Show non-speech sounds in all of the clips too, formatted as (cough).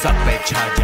Sapet Chaja.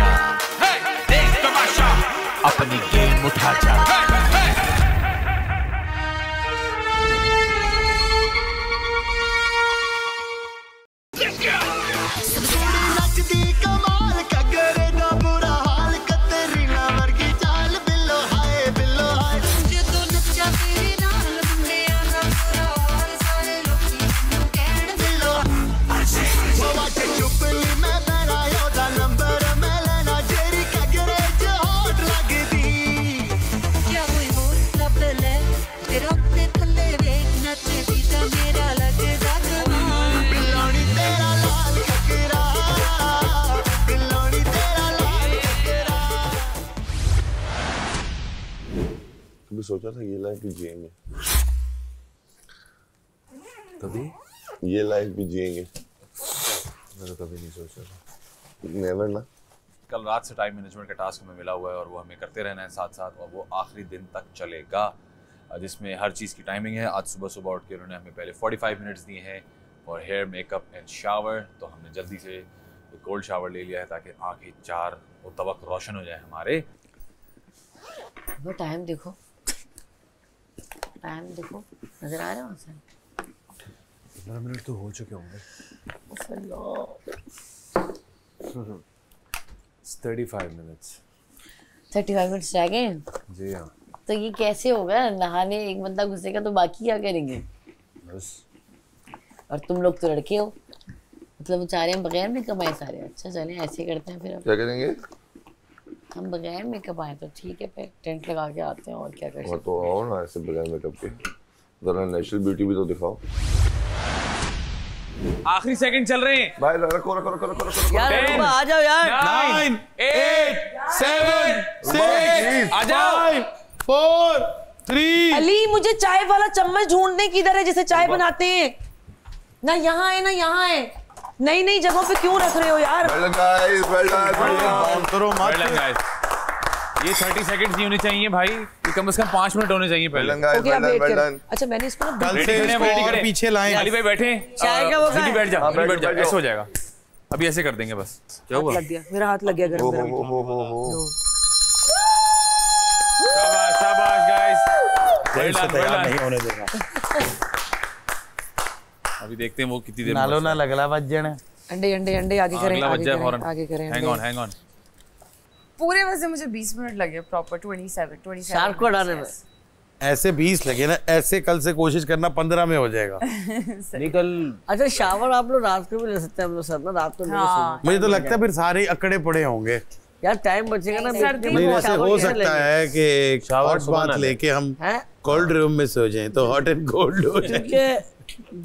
Life भी जिएँगे। मैं तो कभी नहीं सोचा था। नेवर ना। कल रात से टाइम मैनेजमेंट का टास्क हमें मिला हुआ है और वो हमें करते रहना है साथ साथ और वो आखिरी दिन तक चलेगा। जिसमें हर चीज़ की टाइमिंग है। आज सुबह सुबह उठ के उन्होंने हमें पहले 45 मिनट्स दिए हैं और हेयर मेकअप एंड शावर तो हमने जल्दी से एक कोल्ड शावर ले लिया है ताकि आँखें चार और तबक रोशन हो जाए हमारे। टाइम देखो। टाइम देखो। नज़र आ रहा है पंद्रह मिनट तो हो चुके होंगे। Thirty five minutes thirty five minutes रह गए जी हाँ। तो ये कैसे होगा नहाने एक बंदा घुसेगा तो बाकी क्या करेंगे? बस। और तुम लोग तो लड़के हो। मतलब चाह रहे बगैर मेकअप आए सारे। अच्छा चले ऐसे करते हैं फिर क्या करेंगे? हम बगैर मेकअप आए तो ठीक है फिर टेंट लगा के आते हैं और क्या कर और सकते तो आओ ना ऐसे बगैर मेकअप के। जरा नेचुरल ब्यूटी भी तो दिखाओ। आखिरी सेकंड चल रहे हैं। भाई रखो रखो रखो रखो रखो यार Ten, आ जाओ यार। नाइन एट सेवन सिक्स आ जाओ। फोर थ्री अली मुझे चाय वाला चम्मच ढूँढने किधर है जिसे चाय बनाते हैं? ना यहाँ है ना यहाँ है। नई नई जगहों पे क्यों रख रहे हो यार? Well done guys well done करो Well done, guys. ये थर्टी सेकंड्स नहीं होने चाहिए भाई। ये कम से कम पाँच मिनट होने चाहिए पहले। अच्छा मैंने इसको ना रेडी से रेडी और करें पीछे लाएँ अली भाई बैठे। चाय का वो बैठ जा हाँ, बैठ बैठ जा। जाओ, ऐसे हो जाएगा। अभी ऐसे कर देंगे बस। क्या हुआ? लग गया। मेरा हाथ लग गया गरम गरम शाबाश शाबाश गाइस वेल डन वेल तैयार नहीं होने देगा अभी देखते हैं वो कितनी देर नालो ना। लगला बज जाने अंडे अंडे अंडे आगे हाँ, करें आगे करें हैंग ऑन हैंग ऑन पूरे वैसे मुझे 20 मिनट लगे प्रॉपर 27 27 शार्क को डालने में। ऐसे बीस लगे ना ऐसे कल से कोशिश करना पंद्रह में हो जाएगा। (laughs) निकल अच्छा शावर आप लोग रात को भी ले सकते हैं हम लोग सब ना रात को हाँ। मुझे तो लगता है फिर सारे अकड़े पड़े होंगे। यार टाइम बचेगा ना सर्दी नहीं में वैसे हो सकता है कि एक हॉट बात लेके हम कोल्ड रूम में सो जाएँ तो हॉट एंड कोल्ड हो जाए।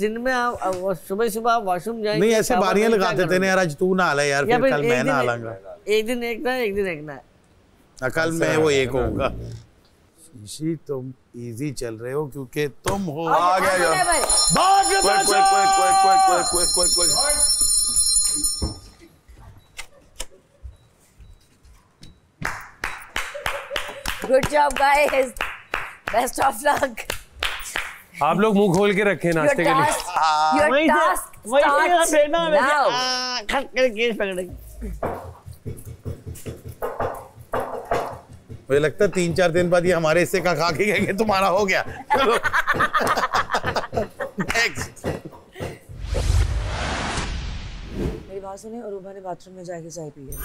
दिन में आप सुबह सुबह आप वॉशरूम जाएँगे नहीं ऐसे बारियाँ लगाते थे ना यार आज तू ना ला यार फिर कल मैं ना लाऊँगा एक दिन एक ना एक दिन एक ना। अकल में वो एक होऊँगा। शीशी तुम इजी चल रहे हो क्योंकि तुम हो आ गया यार बहुत quick quick quick quick quick quick quick quick good job guys best of luck आप लोग मुँह खोल के रखे नाश्ते के लिए। योर टास्क स्टार्ट्स नाउ खट कर केस पकड़ेंगे मुझे लगता है तीन चार दिन बाद ये हमारे हिस्से का खा के कहेंगे तुम्हारा हो गया। चलो नेक्स्ट मेरी बात सुनिए अरूबा ने बाथरूम में जाके चाय पी है।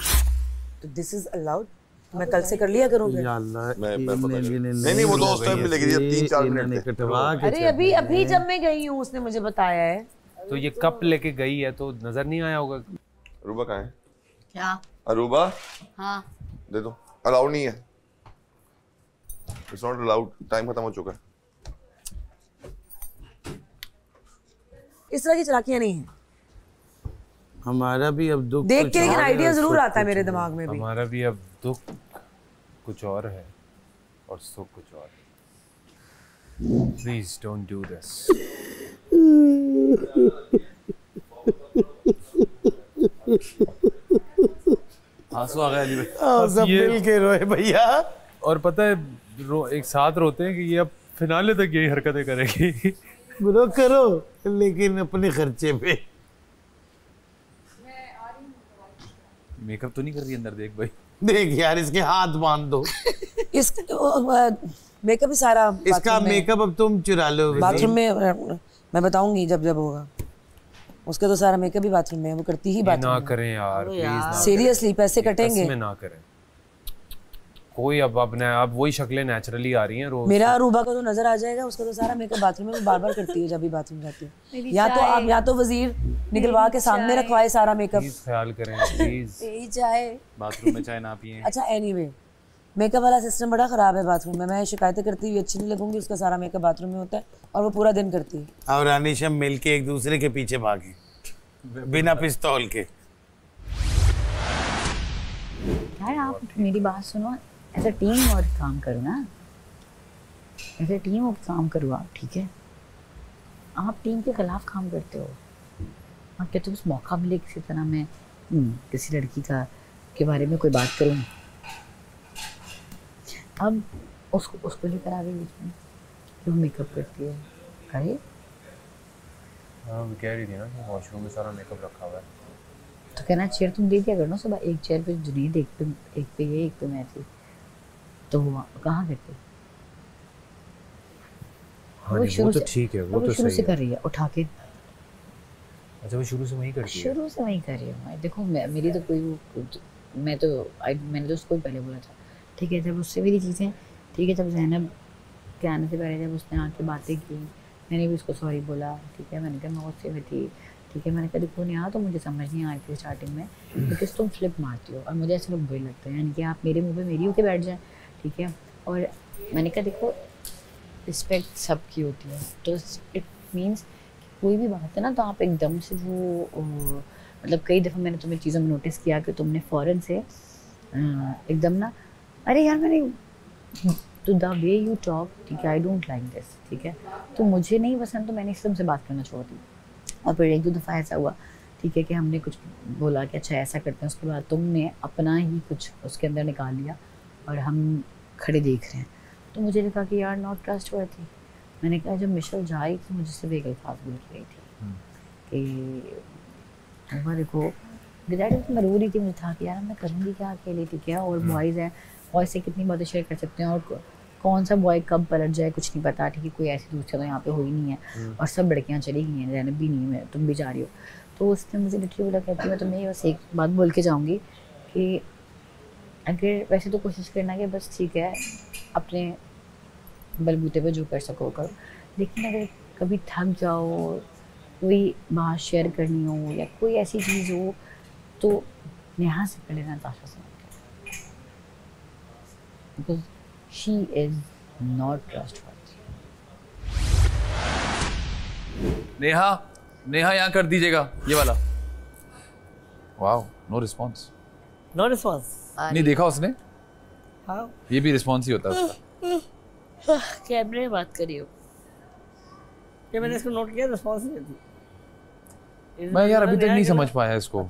तो दिस इज़ अलाउड मैं कल से कर लिया करूँगी? मैं मैं पता नहीं। नहीं नहीं वो तो उस टाइम जब तीन चार मिनट अरे अभी अभी जब मैं गई हूँ उसने मुझे बताया है। तो ये कप लेके गई है? तो नज़र नहीं आया होगा। अरूबा कहाँ है? क्या? अरूबा हाँ। दे दो। अलाउड नहीं है। इट्स नॉट अलाउड टाइम खत्म हो चुका है। इस तरह की चलाकियाँ नहीं है। हमारा भी अब दुख देख के लेकिन आइडिया ज़रूर आता है मेरे दिमाग में भी। हमारा भी अब दुख कुछ और है और सुख कुछ और है। प्लीज़ डोंट डू दिस आँसू आ गया अली भाई। हाँ, सब ये- मिल के रोए भैया। और पता है रो, एक साथ रोते हैं कि ये अब फिनाले तक यही हरकतें करेगी। ब्रो करो लेकिन अपने खर्चे पे। मेकअप तो नहीं कर रही अंदर देख भाई। देख यार इसके हाथ बाँध दो। इस मेकअप ही सारा इसका मेकअप अब तुम चुरा लो बाथरूम में मैं बताऊँगी जब जब होगा। उसका तो सारा मेकअप ही बाथरूम में है वो करती ही बाथरूम ना करें यार सीरियसली पैसे कटेंगे? ना करें। कोई अब अपने अब वही शक्लें नेचुरली आ रही हैं रोज। मेरा अरूबा को तो नज़र आ जाएगा उसका तो सारा मेकअप बाथरूम में बार बार करती है जब भी बाथरूम जाती है। या तो आप या तो वज़ीर निकलवा के सामने रखवाए सारा मेकअप प्लीज़ ख्याल करें प्लीज़। यही चाहे बाथरूम में चाय ना पिए। (laughs) अच्छा एनीवे मेकअप वाला सिस्टम बड़ा खराब है बाथरूम में। मैं शिकायतें करती हुई अच्छी नहीं लगूँगी उसका सारा मेकअप बाथरूम में होता है और वो पूरा दिन करती है। और अनिशम मिलके एक दूसरे के पीछे भागे बिना पिस्तौल के। यार आप मेरी बात सुनो एज अ टीम और काम करो ना। एज अ टीम और काम करो आप ठीक है? आप टीम के खिलाफ काम करते हो। आप कहते हो उस मौका मिले किसी तरह मैं हम्म, किसी लड़की का के बारे में कोई बात करूँ? अब उसको उसको लेकर आ गई बीच में। जो मेकअप करती है? करे हाँ कह रही थी ना कि वॉशरूम में सारा मेकअप रखा हुआ है। तो कहना चेयर तुम दे दिया करो ना सुबह एक चेयर पे जुनीद एक पे एक पे ये एक पे मैं थी। तो वो कहाँ करते हाँ वो शुरू तो से- ठीक है वो तो शुरू से कर रही है उठा के। अच्छा वो शुरू से वही करती है? शुरू से वही कर रही हूँ मैं देखो मेरी तो कोई वो मैं तो मैंने तो उसको पहले बोला था। ठीक है जब उससे मेरी चीज़ें ठीक है जब जैनब के आने से पहले जब उसने आके बातें की मैंने भी उसको सॉरी बोला। ठीक है मैंने कहा मैं गुस्से में थी। ठीक है मैंने कहा देखो नहीं तो मुझे समझ नहीं आ रही थी स्टार्टिंग में बिकॉज़ तुम फ्लिप मारती हो और मुझे ऐसे लोग बुरे लगते हैं। यानी कि आप मेरे मुँह पे मेरी होके बैठ जाएँ। ठीक है? और मैंने कहा, देखो रिस्पेक्ट सबकी होती है। तो इट मीन्स कोई भी बात है ना तो आप एकदम से वो मतलब कई दफ़ा मैंने तुम्हें चीज़ों में नोटिस किया कि तुमने फ़ौरन से एकदम ना, अरे यार, मैंने तो द वे यू टॉक ठीक है आई डोंट लाइक दिस ठीक है? तो मुझे नहीं पसंद तो मैंने एकदम से बात करना छोड़ दी और फिर एक दो दफ़ा ऐसा हुआ, ठीक है, कि हमने कुछ बोला कि अच्छा ऐसा करते हैं, उसके बाद तुमने अपना ही कुछ उसके अंदर निकाल लिया। और हम खड़े देख रहे हैं। तो मुझे लगा कि यार नॉट ट्रस्ट थी मैंने कहा जब मिशल जाई तो मुझे सिर्फ़ एक अल्फाज बोल रही थी कि अम्मा देखो डिजाइड तो मैं रो रही थी मुझे था कि यार मैं करूँगी क्या अकेले थी क्या? और बॉयज़ हैं बॉयज़ से कितनी बातें शेयर कर सकते हैं? और कौन सा बॉय कब पलट जाए कुछ नहीं पता ठीक है? कोई ऐसी दोस्त तो यहाँ पे हो ही नहीं है। और सब लड़कियाँ चली गई हैं जैनब भी नहीं है तुम भी जा रही हो। तो उसने मुझे लिटरली बोला कहती मैं तुम्हें बस एक बात बोल के जाऊँगी कि अगर वैसे तो कोशिश करना कि बस ठीक है अपने बलबूते पर जो कर सको करो। लेकिन अगर कभी थक जाओ कोई बात शेयर करनी हो या कोई ऐसी चीज़ हो तो नेहा से पहले नताशा से। Because she is not trust Neha Neha यहाँ कर दीजिएगा ये वाला। Wow no response no response नहीं देखा उसने? हाँ। ये भी रिस्पॉन्स ही होता है उसका। कैमरे में बात करी हो। ये मैंने इसको नोट किया? रिस्पॉन्स नहीं देती मैं यार अभी तक नहीं समझ पाया इसको।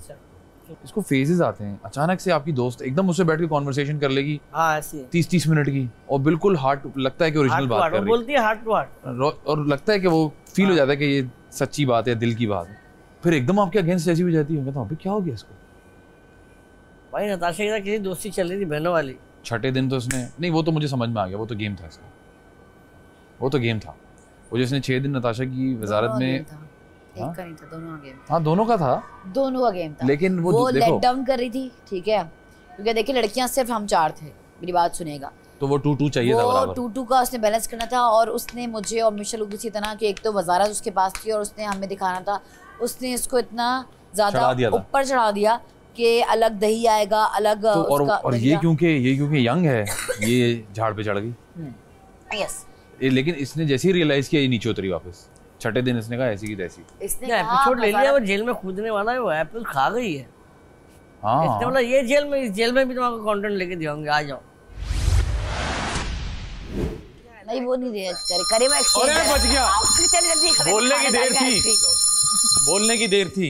इसको फेजेस आते हैं। अचानक से आपकी दोस्त एकदम मुझसे बैठ के कॉन्वर्सेशन कर लेगी। हाँ ऐसी है। तीस तीस मिनट की। और बिल्कुल हार्ट लगता है कि ओरिजिनल बात कर रही बोलती है हार्ट टू हार्ट और लगता है कि वो फील हो जाता है कि ये सच्ची बात है दिल की बात है। फिर एकदम आपके अगेंस्ट जैसी भी जाती है मैं कहता हूँ क्या हो गया इसको? भाई नताशा के साथ किसी दोस्ती चल रही थी बहनों वाली। छठे दिन तो उसने नहीं वो तो मुझे समझ में आ गया वो तो गेम था इसका। वो तो गेम था। वो जिसने छह दिन नताशा की वजारत में था। दोनों का हाँ दोनों का था। दोनों का गेम था। लेकिन वो वो लेट डाउन कर रही थी ठीक है? क्योंकि देखिए लड़कियाँ सिर्फ़ हम चार थे मेरी बात सुनेगा। तो वो टू टू चाहिए था वो बराबर। टू टू का उसने बैलेंस करना था और उसने मुझे और मिशल को इसी तरह कि एक तो वजारत उसके पास थी और उसने हमें दिखाना था। उसने इसको इतना ज़्यादा ऊपर चढ़ा दिया कि अलग दही आएगा अलग तो और उसका और ये क्योंकि ये क्योंकि यंग है ये (laughs) झाड़ पे चढ़ गई। यस ये लेकिन इसने जैसे ही रियलाइज़ किया ये नीचे उतरी वापस। छठे दिन इसने कहा ऐसी की तैसी। इसने एपिसोड ले लिया वो जेल में कूदने वाला है वो एप्पल खा गई है। हाँ। इसने बोला ये जेल में इस जेल में भी तुम्हारा कंटेंट लेके दिखाऊँगे आ जाओ। नहीं वो नहीं दिया करे करे वो exchange अरे, बच गया। चल जल्दी बोलने की देर थी। बोलने की देर थी।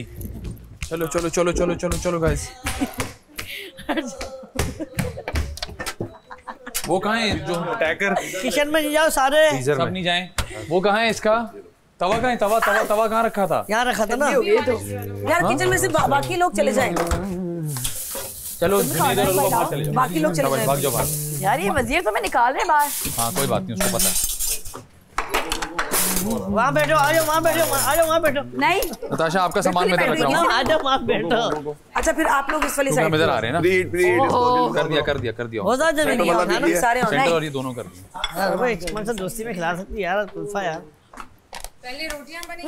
चलो चलो चलो चलो चलो चलो गाइस वो कहाँ है? जो टैकर किचन में जाओ सारे। सब नहीं जाए। वो कहाँ है इसका? तवा कहाँ है? तवा तवा तवा कहाँ रखा था? यहाँ रखा था ना। यार किचन में से बा, बाकी लोग चले जाएँ। चलो बाकी लोग चले जाएँ। बाहर यार ये वज़ीर तो मैं निकाल रहे बाहर। हाँ कोई बात नहीं उसको पता है। वहाँ बैठो आ जाओ वहाँ बैठो आ जाओ वहाँ बैठो। नहीं। नताशा आपका सामान मैं रख रहा हूँ आ जाओ वहाँ बैठो। अच्छा फिर आप लोग इस वाली साइड इधर आ रहे हैं ना। प्लीज़ प्लीज़ कर दिया कर दिया कर दिया। बहुत ज़्यादा है। सारे ऑनलाइन और ये दोनों कर दिए यार भाई मन से दोस्ती में खिला सकती है यार कुल्फा यार। पहले रोटियाँ बनी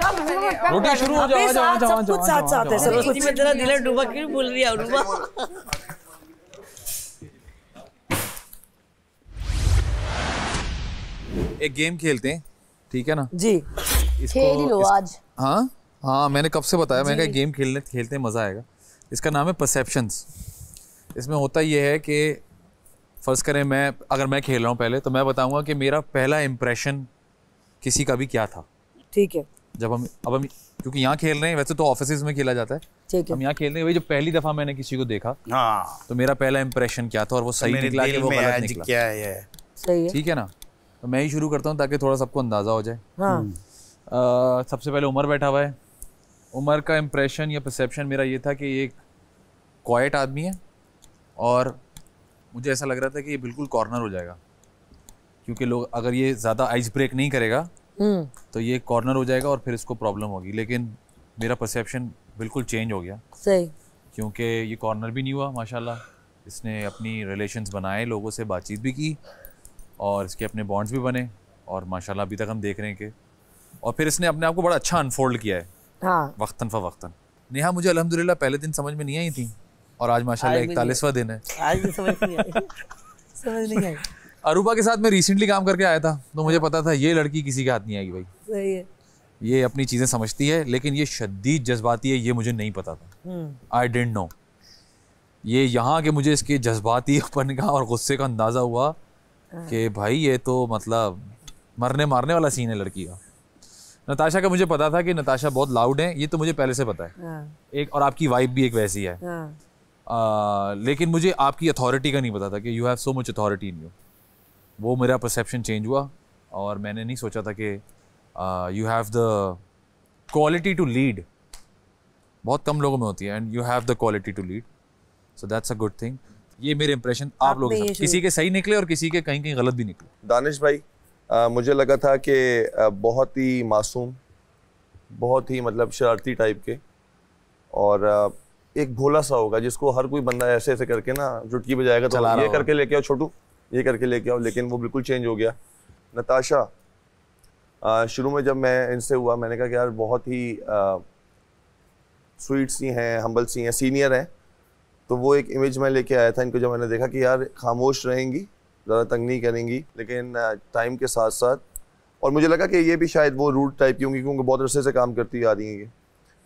रोटी शुरू हो जाओ जाओ जाओ सब कुछ साथ साथ है सब दोस्ती में तेरा दिल है। डूबा क्यों बोल रही है डूबा एक गेम खेलते हैं। ठीक है ना? जी। खेल ही लो इस- आज। हाँ? हाँ मैंने कब से बताया? मैंने कहा गेम खेलने खेलते मज़ा आएगा। इसका नाम है परसेप्शंस इसमें होता यह है कि फ़र्ज़ करें मैं अगर मैं खेल रहा हूँ पहले तो मैं बताऊँगा कि मेरा पहला इम्प्रेशन किसी का भी क्या था। ठीक है। जब हम अब हम क्योंकि यहाँ खेल रहे हैं वैसे तो ऑफ़िस में खेला जाता है। ठीक है। हम यहाँ खेल रहे हैं वही जब पहली दफ़ा मैंने किसी को देखा हाँ। तो मेरा पहला इम्प्रेशन क्या था और वो सही मेरे निकला कि वो गलत निकला? क्या है? सही है। ठीक है ना? तो मैं ही शुरू करता हूँ ताकि थोड़ा सबको अंदाज़ा हो जाए। हाँ। अ, सबसे पहले उमर बैठा हुआ है। उमर का इम्प्रेशन या परसेप्शन मेरा ये था कि ये एक क्वाइट आदमी है और मुझे ऐसा लग रहा था कि ये बिल्कुल कॉर्नर हो जाएगा। क्योंकि लोग अगर ये ज़्यादा आइस ब्रेक नहीं करेगा हम्म। तो ये कॉर्नर हो जाएगा और फिर इसको प्रॉब्लम होगी। लेकिन मेरा परसेप्शन बिल्कुल चेंज हो गया। सही। क्योंकि ये कॉर्नर भी नहीं हुआ माशाल्लाह। इसने अपनी रिलेशंस बनाए लोगों से बातचीत भी की और इसके अपने बॉन्ड्स भी बने और माशाल्लाह अभी तक हम देख रहे हैं कि और फिर इसने अपने आप को बड़ा अच्छा अनफोल्ड किया है। हाँ। वक्तन फ़ वक्तन। नेहा मुझे अल्हम्दुलिल्लाह पहले दिन समझ में नहीं आई थी और आज माशाल्लाह। इकतालीसवां दिन है। आज भी समझ नहीं आई। (laughs) समझ नहीं आई। अरूबा के साथ मैं रिसेंटली काम करके आया था तो मुझे पता था ये लड़की किसी के हाथ नहीं आएगी भाई। सही है। ये अपनी चीज़ें समझती है लेकिन ये शदीद जज्बाती है ये मुझे नहीं पता था। आई डेंट नो ये यहाँ के मुझे इसके जज्बातीपन (laughs) का और गुस्से का अंदाज़ा हुआ कि भाई ये तो मतलब मरने मारने वाला सीन है लड़की का। नताशा का मुझे पता था कि नताशा बहुत लाउड है ये तो मुझे पहले से पता है। हाँ। एक और आपकी वाइफ भी एक वैसी है। हाँ। आ, लेकिन मुझे आपकी अथॉरिटी का नहीं पता था कि you have so much authority in you वो मेरा परसेप्शन चेंज हुआ और मैंने नहीं सोचा था कि you have the quality to lead बहुत कम लोगों में होती है and you have the quality to lead so that's a good thing ये मेरे इंप्रेशन आप लोगों किसी के सही निकले और किसी के कहीं कहीं गलत भी निकले। दानिश भाई अ, मुझे लगा था कि बहुत ही मासूम बहुत ही मतलब शरारती टाइप के और एक भोला सा होगा जिसको हर कोई बंदा ऐसे ऐसे करके ना चुटकी बजाएगा तो ये करके लेके आओ छोटू ये करके लेके आओ लेकिन वो बिल्कुल चेंज हो गया। नताशा शुरू में जब मैं इनसे हुआ मैंने कहा कि यार बहुत ही स्वीट सी हैं हम्बल सी हैं सीनियर हैं। तो वो एक इमेज मैं लेके आया था इनको जब मैंने देखा कि यार खामोश रहेंगी ज़्यादा तंग नहीं करेंगी लेकिन टाइम के साथ साथ और मुझे लगा कि ये भी शायद वो रूट टाइप की होंगी क्योंकि बहुत अरसे से काम करती आ रही हैं ये।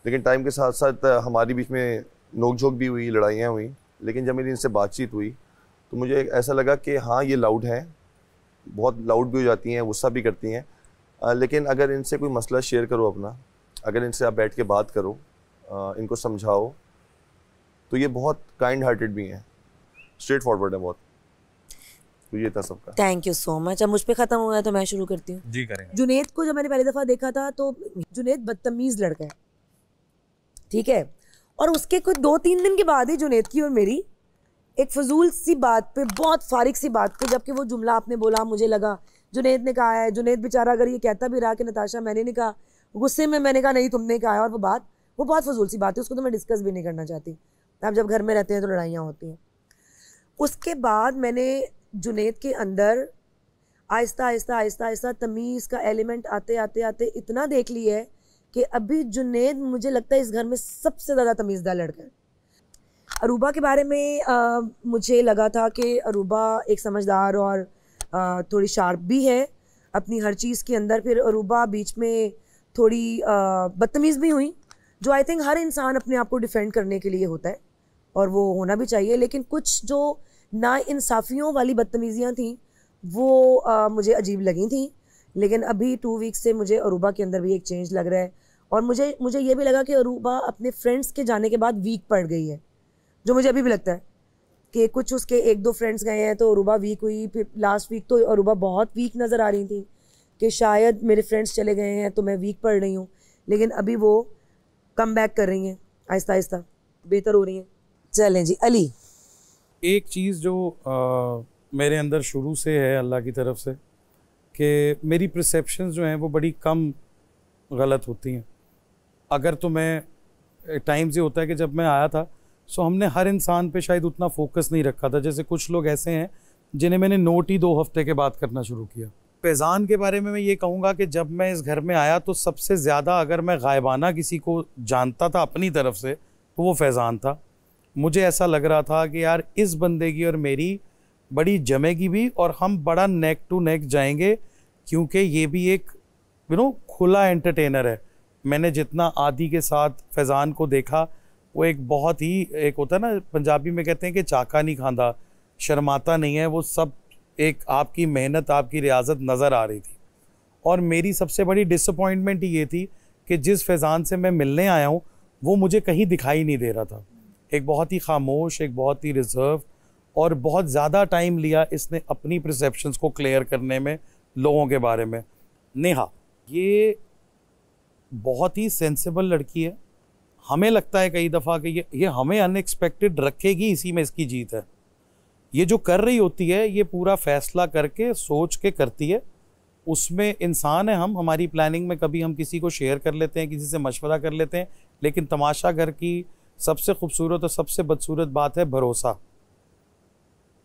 लेकिन टाइम के साथ साथ हमारी बीच में नोक झोंक भी हुई लड़ाइयाँ हुई लेकिन जब मेरी इनसे बातचीत हुई तो मुझे ऐसा लगा कि हाँ ये लाउड हैं बहुत लाउड भी हो जाती हैं गुस्सा भी करती हैं। लेकिन अगर इनसे कोई मसला शेयर करो अपना अगर इनसे आप बैठ के बात करो अ, इनको समझाओ तो ये बहुत काइंड हार्टेड भी हैं। स्ट्रेट फॉरवर्ड है बहुत। तो ये था सबका। थैंक यू सो मच अब मुझ पे खत्म हो गया तो मैं शुरू करती हूँ। जी करेंगे। जुनेद को जब मैंने पहली दफ़ा देखा था तो जुनेद बदतमीज़ लड़का है। ठीक है? और उसके कुछ दो तीन दिन के बाद ही जुनेद की और मेरी एक फजूल सी बात पे बहुत फारिग सी बात पे जबकि वो जुमला आपने बोला मुझे लगा। जुनेद ने कहा है जुनेद बेचारा अगर ये कहता भी रहा कि नताशा मैंने नहीं कहा गुस्से में मैंने कहा नहीं तुमने कहा और वो बात वो बहुत फजूल सी बात है उसको तो मैं डिस्कस भी नहीं करना चाहती। आप जब घर में रहते हैं तो लड़ाइयाँ होती हैं। उसके बाद मैंने जुनेद के अंदर आहिस्ता आहिस्ता आहिस्ता आहिस्ता तमीज़ का एलिमेंट आते आते आते इतना देख लिया है कि अभी जुनेद मुझे लगता है इस घर में सबसे ज़्यादा तमीज़दार लड़का है। अरूबा के बारे में आ, मुझे लगा था कि अरूबा एक समझदार और आ, थोड़ी शार्प भी है। अपनी हर चीज़ के अंदर फिर अरूबा बीच में थोड़ी बदतमीज़ भी हुई जो आई थिंक हर इंसान अपने आप को डिफेंड करने के लिए होता है। और वो होना भी चाहिए। लेकिन कुछ जो ना इंसाफियों वाली बदतमीज़ियाँ थी वो आ, मुझे अजीब लगी थी। लेकिन अभी टू वीक्स से मुझे अरूबा के अंदर भी एक चेंज लग रहा है। और मुझे मुझे ये भी लगा कि अरूबा अपने फ्रेंड्स के जाने के बाद वीक पड़ गई है जो मुझे अभी भी लगता है कि कुछ उसके एक दो फ्रेंड्स गए हैं तो अरूबा वीक हुई फिर लास्ट वीक तो अरूबा बहुत वीक नज़र आ रही थी कि शायद मेरे फ्रेंड्स चले गए हैं तो मैं वीक पड़ रही हूँ। लेकिन अभी वो कम बैक कर रही हैं आहिस्ता आहिस्ता बेहतर हो रही हैं। चलें जी अली। एक चीज़ जो अ, मेरे अंदर शुरू से है अल्लाह की तरफ़ से कि मेरी परसेप्शंस जो हैं वो बड़ी कम गलत होती हैं। अगर तो मैं टाइम से होता है कि जब मैं आया था सो हमने हर इंसान पे शायद उतना फोकस नहीं रखा था। जैसे कुछ लोग ऐसे हैं जिन्हें मैंने नोट ही दो हफ़्ते के बाद करना शुरू किया। फैज़ान के बारे में मैं ये कहूँगा कि जब मैं इस घर में आया तो सबसे ज़्यादा अगर मैं गायबाना किसी को जानता था अपनी तरफ़ से तो वो फैज़ान था। मुझे ऐसा लग रहा था कि यार इस बंदे की और मेरी बड़ी जमेगी भी और हम बड़ा नेक टू नेक जाएँगे, क्योंकि ये भी एक यू नो खुला एंटरटेनर है। मैंने जितना आदि के साथ फैज़ान को देखा, वो एक बहुत ही, एक होता है ना, पंजाबी में कहते हैं कि चाका नहीं खांदा, शर्माता नहीं है, वो सब एक आपकी मेहनत, आपकी रियाजत नज़र आ रही थी। और मेरी सबसे बड़ी डिसअपॉइंटमेंट ये थी कि जिस फैज़ान से मैं मिलने आया हूँ, वो मुझे कहीं दिखाई नहीं दे रहा था। एक बहुत ही खामोश, एक बहुत ही रिज़र्व और बहुत ज़्यादा टाइम लिया इसने अपनी परसेप्शंस को क्लियर करने में, लोगों के बारे में। नेहा, ये बहुत ही सेंसिबल लड़की है। हमें लगता है कई दफ़ा कि ये ये हमें अनएक्सपेक्टेड रखेगी, इसी में इसकी जीत है। ये जो कर रही होती है, ये पूरा फैसला करके, सोच के करती है। उसमें इंसान है हम, हमारी प्लानिंग में कभी हम किसी को शेयर कर लेते हैं, किसी से मशवरा कर लेते हैं, लेकिन तमाशा घर की सबसे खूबसूरत और सबसे बदसूरत बात है भरोसा।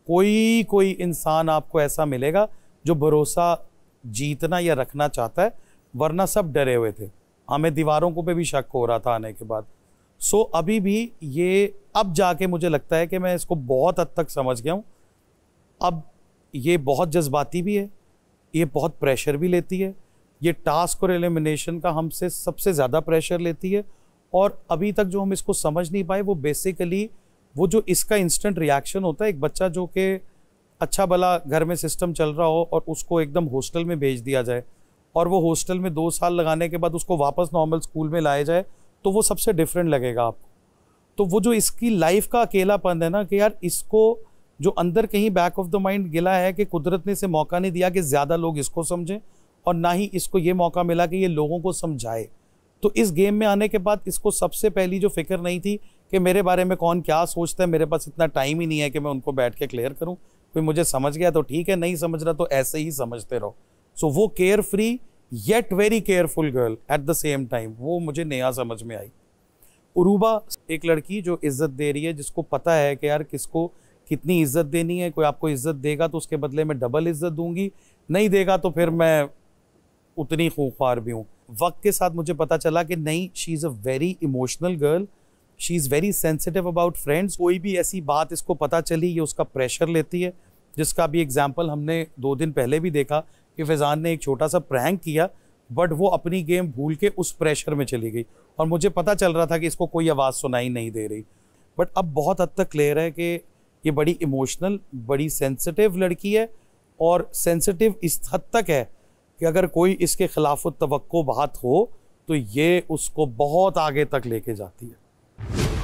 कोई कोई इंसान आपको ऐसा मिलेगा जो भरोसा जीतना या रखना चाहता है, वरना सब डरे हुए थे। हमें दीवारों को पे भी शक हो रहा था आने के बाद। सो, अभी भी ये, अब जाके मुझे लगता है कि मैं इसको बहुत हद तक समझ गया हूँ। अब ये बहुत जज्बाती भी है, ये बहुत प्रेशर भी लेती है, ये टास्क और एलिमिनेशन का हमसे सबसे ज़्यादा प्रेशर लेती है और अभी तक जो हम इसको समझ नहीं पाए, वो बेसिकली वो जो इसका इंस्टेंट रिएक्शन होता है, एक बच्चा जो कि अच्छा भला घर में सिस्टम चल रहा हो और उसको एकदम हॉस्टल में भेज दिया जाए और वो हॉस्टल में दो साल लगाने के बाद उसको वापस नॉर्मल स्कूल में लाया जाए तो वो सबसे डिफरेंट लगेगा आपको। तो वो जो इसकी लाइफ का अकेलापन है ना कि यार इसको जो अंदर कहीं बैक ऑफ़ द माइंड गिला है कि कुदरत ने इसे मौका नहीं दिया कि ज़्यादा लोग इसको समझें और ना ही इसको ये मौका मिला कि ये लोगों को समझाए। तो इस गेम में आने के बाद इसको सबसे पहली जो फ़िक्र नहीं थी कि मेरे बारे में कौन क्या सोचता है, मेरे पास इतना टाइम ही नहीं है कि मैं उनको बैठ के क्लियर करूँ। कोई मुझे समझ गया तो ठीक है, नहीं समझ रहा तो ऐसे ही समझते रहो। सो वो care free yet very careful girl at the same time वो मुझे नया समझ में आई। उरूबा, एक लड़की जो इज़्ज़त दे रही है, जिसको पता है कि यार किसको कितनी इज़्ज़त देनी है, कोई आपको इज़्ज़त देगा तो उसके बदले में डबल इज़्ज़त दूँगी, नहीं देगा तो फिर मैं उतनी खूंखार भी हूँ। वक्त के साथ मुझे पता चला कि नहीं she is a very emotional girl she is very sensitive about friends कोई भी ऐसी बात इसको पता चली, ये उसका प्रेशर लेती है, जिसका भी एग्ज़ाम्पल हमने दो दिन पहले भी देखा कि फैज़ान ने एक छोटा सा प्रैंक किया बट वो अपनी गेम भूल के उस प्रेशर में चली गई। और मुझे पता चल रहा था कि इसको कोई आवाज़ सुनाई नहीं दे रही। बट अब बहुत हद तक क्लियर है कि ये बड़ी इमोशनल बड़ी सेंसिटिव लड़की है और सेंसिटिव इस हद तक है कि अगर कोई इसके खिलाफ तो बात हो तो ये उसको बहुत आगे तक लेके जाती है।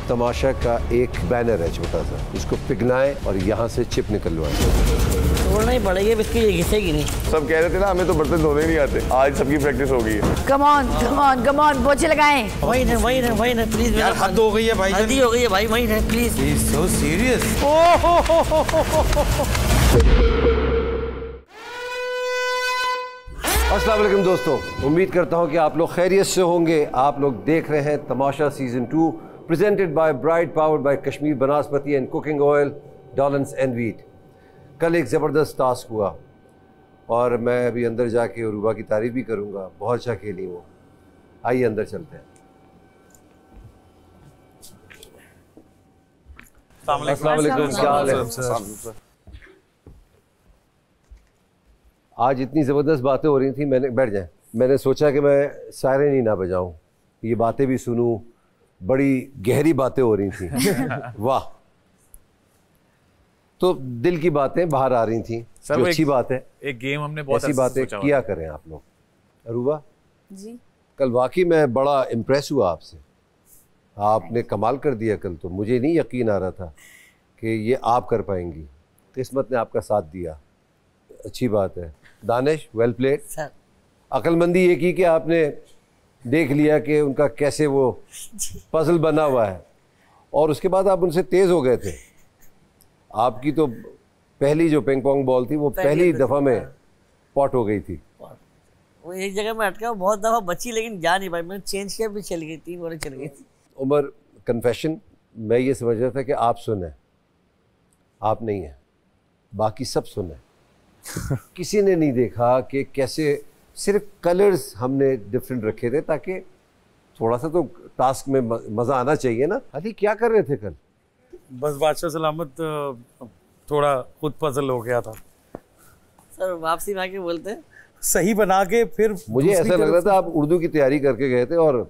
तमाशा का एक बैनर है छोटा सा उसको पिघलाएँ और यहाँ से चिप निकलवाएँ तोड़ना ही पड़ेगी इसकी ये घिसेगी नहीं। सब कह रहे थे ना हमें तो बर्तन धोने नहीं आते। आज सबकी प्रैक्टिस हो गई है come on come on come on पोछे लगाएँ। वही ना वही ना वही ना प्लीज़ यार हद हो गई है भाई हल्दी हो गई है भाई वही ना प्लीज़ सो सीरियस अस्सलाम वालेकुम दोस्तों। उम्मीद करता हूँ कि आप लोग खैरियत से होंगे। आप लोग देख रहे हैं Tamasha season two presented by bright powered by Kashmir Banaspati and cooking oil Dawlance and Veet कल एक ज़बरदस्त टास्क हुआ और मैं अभी अंदर जाके उरूबा की तारीफ़ भी करूँगा। बहुत अच्छा खेली वो। आइए अंदर चलते हैं। अस्सलाम क्या हाल है? आज इतनी ज़बरदस्त बातें हो रही थी मैंने बैठ जाए। मैंने सोचा कि मैं सायरन ही ना बजाऊँ। ये बातें भी सुनूँ बड़ी गहरी बातें हो रही थी। (laughs) वाह। तो दिल की बातें बाहर आ रही थी सर, अच्छी बात है। एक गेम हमने बहुत ऐसी अच्छे बातें सोचा किया करें आप लोग। अरूबा? जी। कल वाकई मैं बड़ा इम्प्रेस हुआ आपसे। आपने कमाल कर दिया कल तो। मुझे नहीं यकीन आ रहा था कि ये आप कर पाएँगी। किस्मत ने आपका साथ दिया। अच्छी बात है। दानिश वेल प्लेड सर अक्लमंदी ये की कि आपने देख लिया कि उनका कैसे वो पजल बना हुआ है। और उसके बाद आप उनसे तेज़ हो गए थे। आपकी तो पहली जो पिंग पोंग बॉल थी वो पहली पहली तो- दफ़ा में पॉट हो गई थी। वो एक जगह में अटका बहुत दफ़ा बची लेकिन जा नहीं पाई। मैंने चेंज किया भी चल गई तीन बॉलें चल गई थी। उमर कन्फेशन मैं ये समझ रहा था कि आप सुन है आप नहीं है। बाकी सब सुन। है (laughs) किसी ने नहीं देखा कि कैसे सिर्फ़ कलर्स हमने डिफरेंट रखे थे ताकि थोड़ा सा तो टास्क में मज़ा आना चाहिए ना। अली क्या कर रहे थे कल? बस बादशाह सलामत थोड़ा खुद पजल हो गया था। सर वापसी में आके बोलते सही बना के फिर मुझे ऐसा लग रहा था आप उर्दू की तैयारी करके गए थे और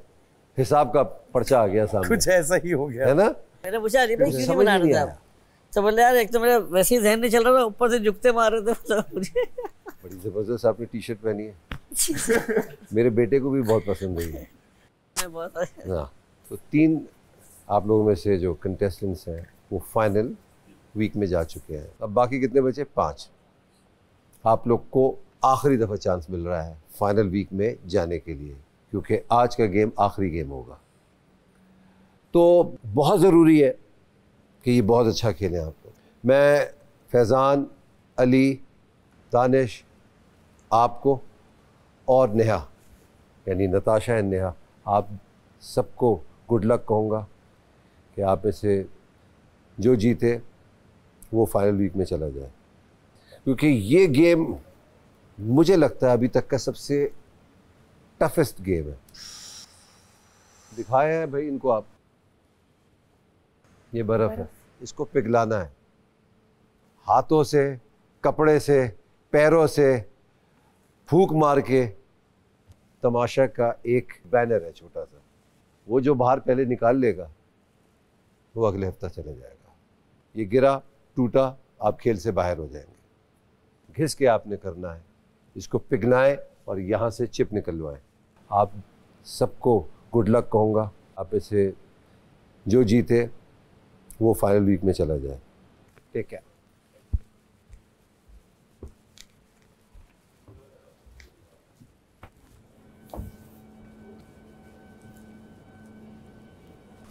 हिसाब का पर्चा आ गया सामने। कुछ ऐसा ही हो गया। है ना? मैंने पूछा अली भाई क्यों नहीं बना रहे थे आप? तो बोले यार एक तो मेरा वैसे ही जहन नहीं चल रहा था ऊपर से झुकते मार रहे थे मतलब मुझे। बड़ी ज़बरदस्त आपने टी शर्ट पहनी है। मेरे बेटे को भी बहुत पसंद आई है। हाँ तो तीन आप लोगों में से जो कंटेस्टेंट्स हैं वो फाइनल वीक में जा चुके हैं। अब बाकी कितने बचे? पाँच। आप लोग को आखिरी दफ़ा चांस मिल रहा है फाइनल वीक में जाने के लिए क्योंकि आज का गेम आखिरी गेम होगा। तो बहुत ज़रूरी है कि ये बहुत अच्छा खेलें आप लोग। मैं फैज़ान, अली, दानिश, आपको और नेहा, यानी नताशा एंड नेहा, आप सबको गुड लक कहूँगा कि आप में से जो जीते, वो फाइनल वीक में चला जाए। क्योंकि ये गेम मुझे लगता है अभी तक का सबसे टफेस्ट गेम है। दिखाया है भाई इनको आप। ये बर्फ़ है। इसको पिघलाना है। हाथों से, कपड़े से, पैरों से फूक मार के तमाशा का एक बैनर है छोटा सा। वो जो बाहर पहले निकाल लेगा, वो अगले हफ़्ता चला जाएगा। ये गिरा, टूटा, आप खेल से बाहर हो जाएँगे। घिस के आपने करना है। इसको पिघलाएँ और यहाँ से चिप निकलवाएँ। आप सबको गुड लक कहूँगा। आप इसे जो जीते वो फाइनल वीक में चला जाए। ठीक है।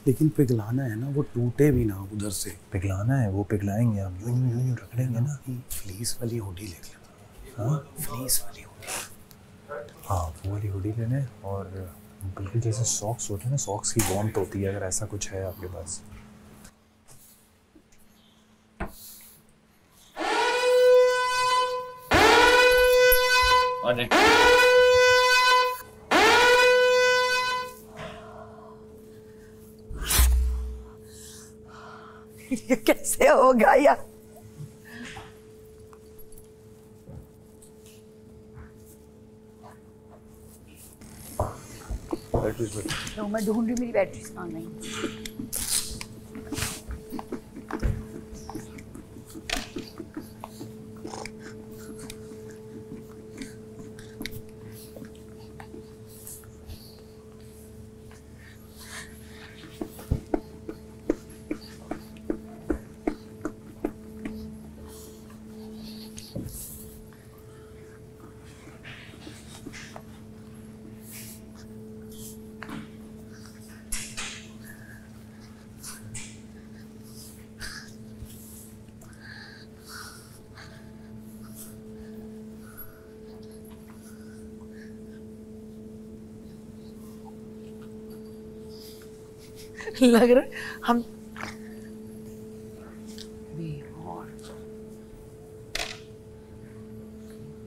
लेकिन पिघलाना है ना वो टूटे भी ना उधर से। पिघलाना है वो पिघलाएँगे हम। यूँ यूँ यूँ यूँ रख लेंगे ना। फ्लीस वाली हुडी ले लेना। हाँ? फ्लीस वाली हुडी हाँ वो वाली हुडी लेने। और बिल्कुल जैसे सॉक्स होते हैं ना सॉक्स की वॉन्ट होती है अगर ऐसा कुछ है आपके पास। ये कैसे होगा यार तो मैं ढूंढ रही मेरी बैटरी कहाँ गई? लग रहा है हम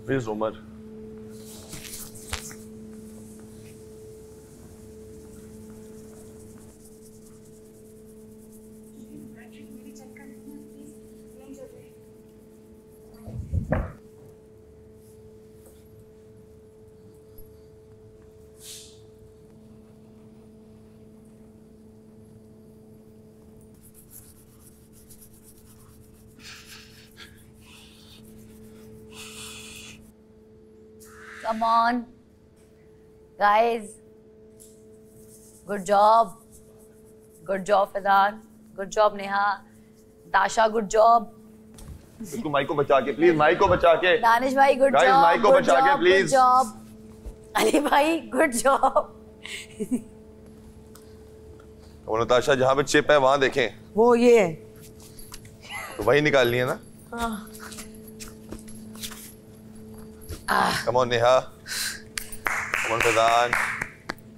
Where's Umar? Come on. Guys. Good job. Good job, Fidan. Good job, Neha. Dasha, good job. इसको माइक को बचा के प्लीज़ माइक को बचा के दानिश भाई गुड Guys, जॉब माइक को बचा के, please. जॉब अली भाई गुड जॉब वो नताशा जहाँ पे चिप है वहाँ देखें वो ये है तो वही निकालनी है ना come on Neha come on Faizan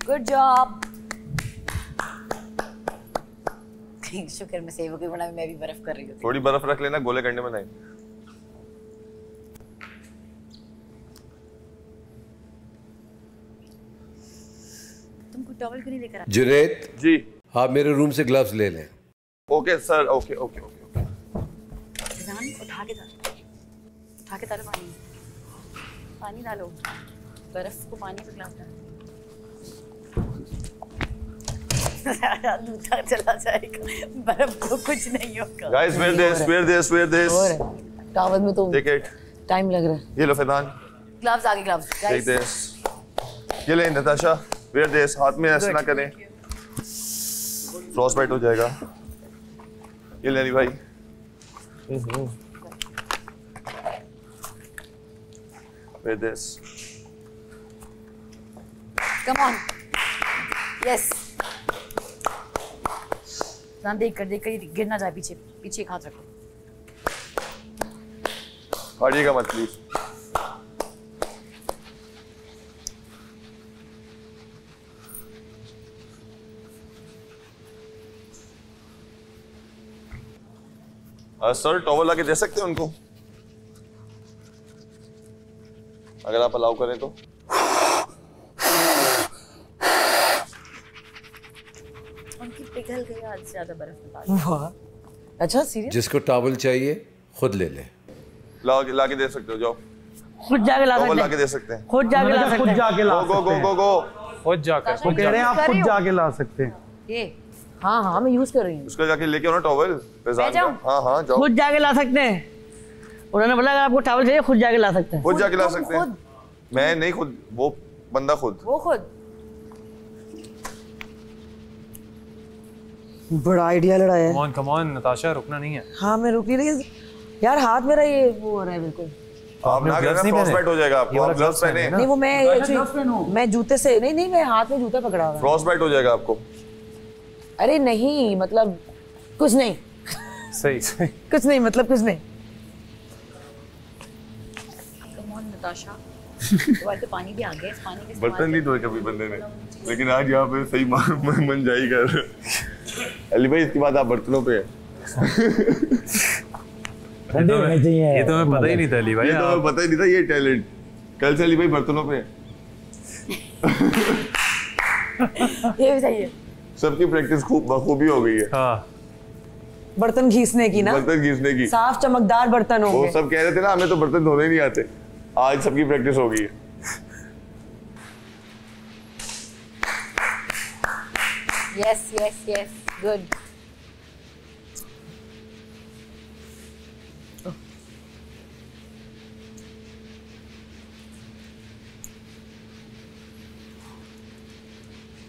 good job शुक्र मैं सेव की बना मैं भी बर्फ़ कर रही हूँ थोड़ी बर्फ़ रख लेना गोले करने में नहीं। तुम कुछ टॉवल क्यों नहीं लेकर आए जुनेद जी। आप मेरे रूम से ग्लव्स ले लें। Okay sir okay okay okay जान उठा के डालो उठा के डालो पानी। पानी डालो। बर्फ़ को पानी गिलास डालो दूसरा चला जाएगा। बर्फ़ को कुछ नहीं होगा। Guys wear this wear this wear this towel में तो टेक इट टाइम लग रहा है। ये लो फैजान ग्लव्स आगे ग्लव्स टेक दिस ये ले नताशा। वेयर दिस हाथ में ऐसे ना करें। फ्रॉस्ट बाइट हो जाएगा। ये लेनी भाई। Wear this come on yes जान देख कर देख कर गिर ना जाए पीछे पीछे एक हाथ रखो। फाड़िएगा मत प्लीज़ सर टॉवल लाके दे सकते हैं उनको? अगर आप अलाउ करें तो उनकी आज से ज़्यादा बर्फ़ वाह। अच्छा सीरियस जिसको टॉवल चाहिए खुद ले लें। ला लाके दे सकते हो जाओ। खुद जाके ला सकते लाके हैं दे सकते हैं। खुद जाके ला सकते खुद जाके ला गो गो गो गो गो खुद जाकर वो कह रहे हैं आप खुद जाके ला सकते हैं। ये हाँ हाँ मैं यूज़ कर रही हूँ। उसका जाके लेके आओ ना टॉवल का? हाँ हाँ जाओ। खुद जाके ला सकते हैं। उन्होंने बोला अगर आपको टावल चाहिए खुद जाके ला सकते हैं। खुद जाके ला सकते हैं। मैं नहीं खुद वो बंदा खुद। वो खुद? बड़ा आइडिया लड़ाया है। Come on come on Natasha रुकना नहीं है। हाँ मैं रुकी रही यार हाथ मेरा ये वो हो रहा है बिल्कुल। आप ना करना नहीं फ्रॉस्ट पहने? हो जाएगा आपको। आप ग्लव्स पहने नहीं वो मैं मैं जूते से नहीं नहीं मैं हाथ में जूता पकड़ा हुआ है। फ्रॉस्ट बाइट हो जाएगा आपको। अरे नहीं मतलब कुछ नहीं। सही सही। कुछ नहीं मतलब कुछ नहीं। कम ऑन नताशा तो पानी भी आ गया इस पानी के बर्तन नहीं धोए कभी बंदे ने। लेकिन आज यहाँ पे सही मान मन, मन जाई कर अली भाई इसकी बात आप बर्तनों पे। है ठंडे होने चाहिए। ये तो हमें पता ही नहीं था अली भाई ये तो हमें पता ही नहीं था ये टैलेंट। कल से अली भाई बर्तनों पे। ये भी सही है। सबकी प्रैक्टिस खूब बखूबी हो गई है। हाँ। बर्तन घीसने की ना? बर्तन घिसने की। साफ़ चमकदार बर्तन वो सब कह रहे थे ना हमें तो बर्तन धोने नहीं आते। आज सबकी प्रैक्टिस हो गई है। यस यस यस गुड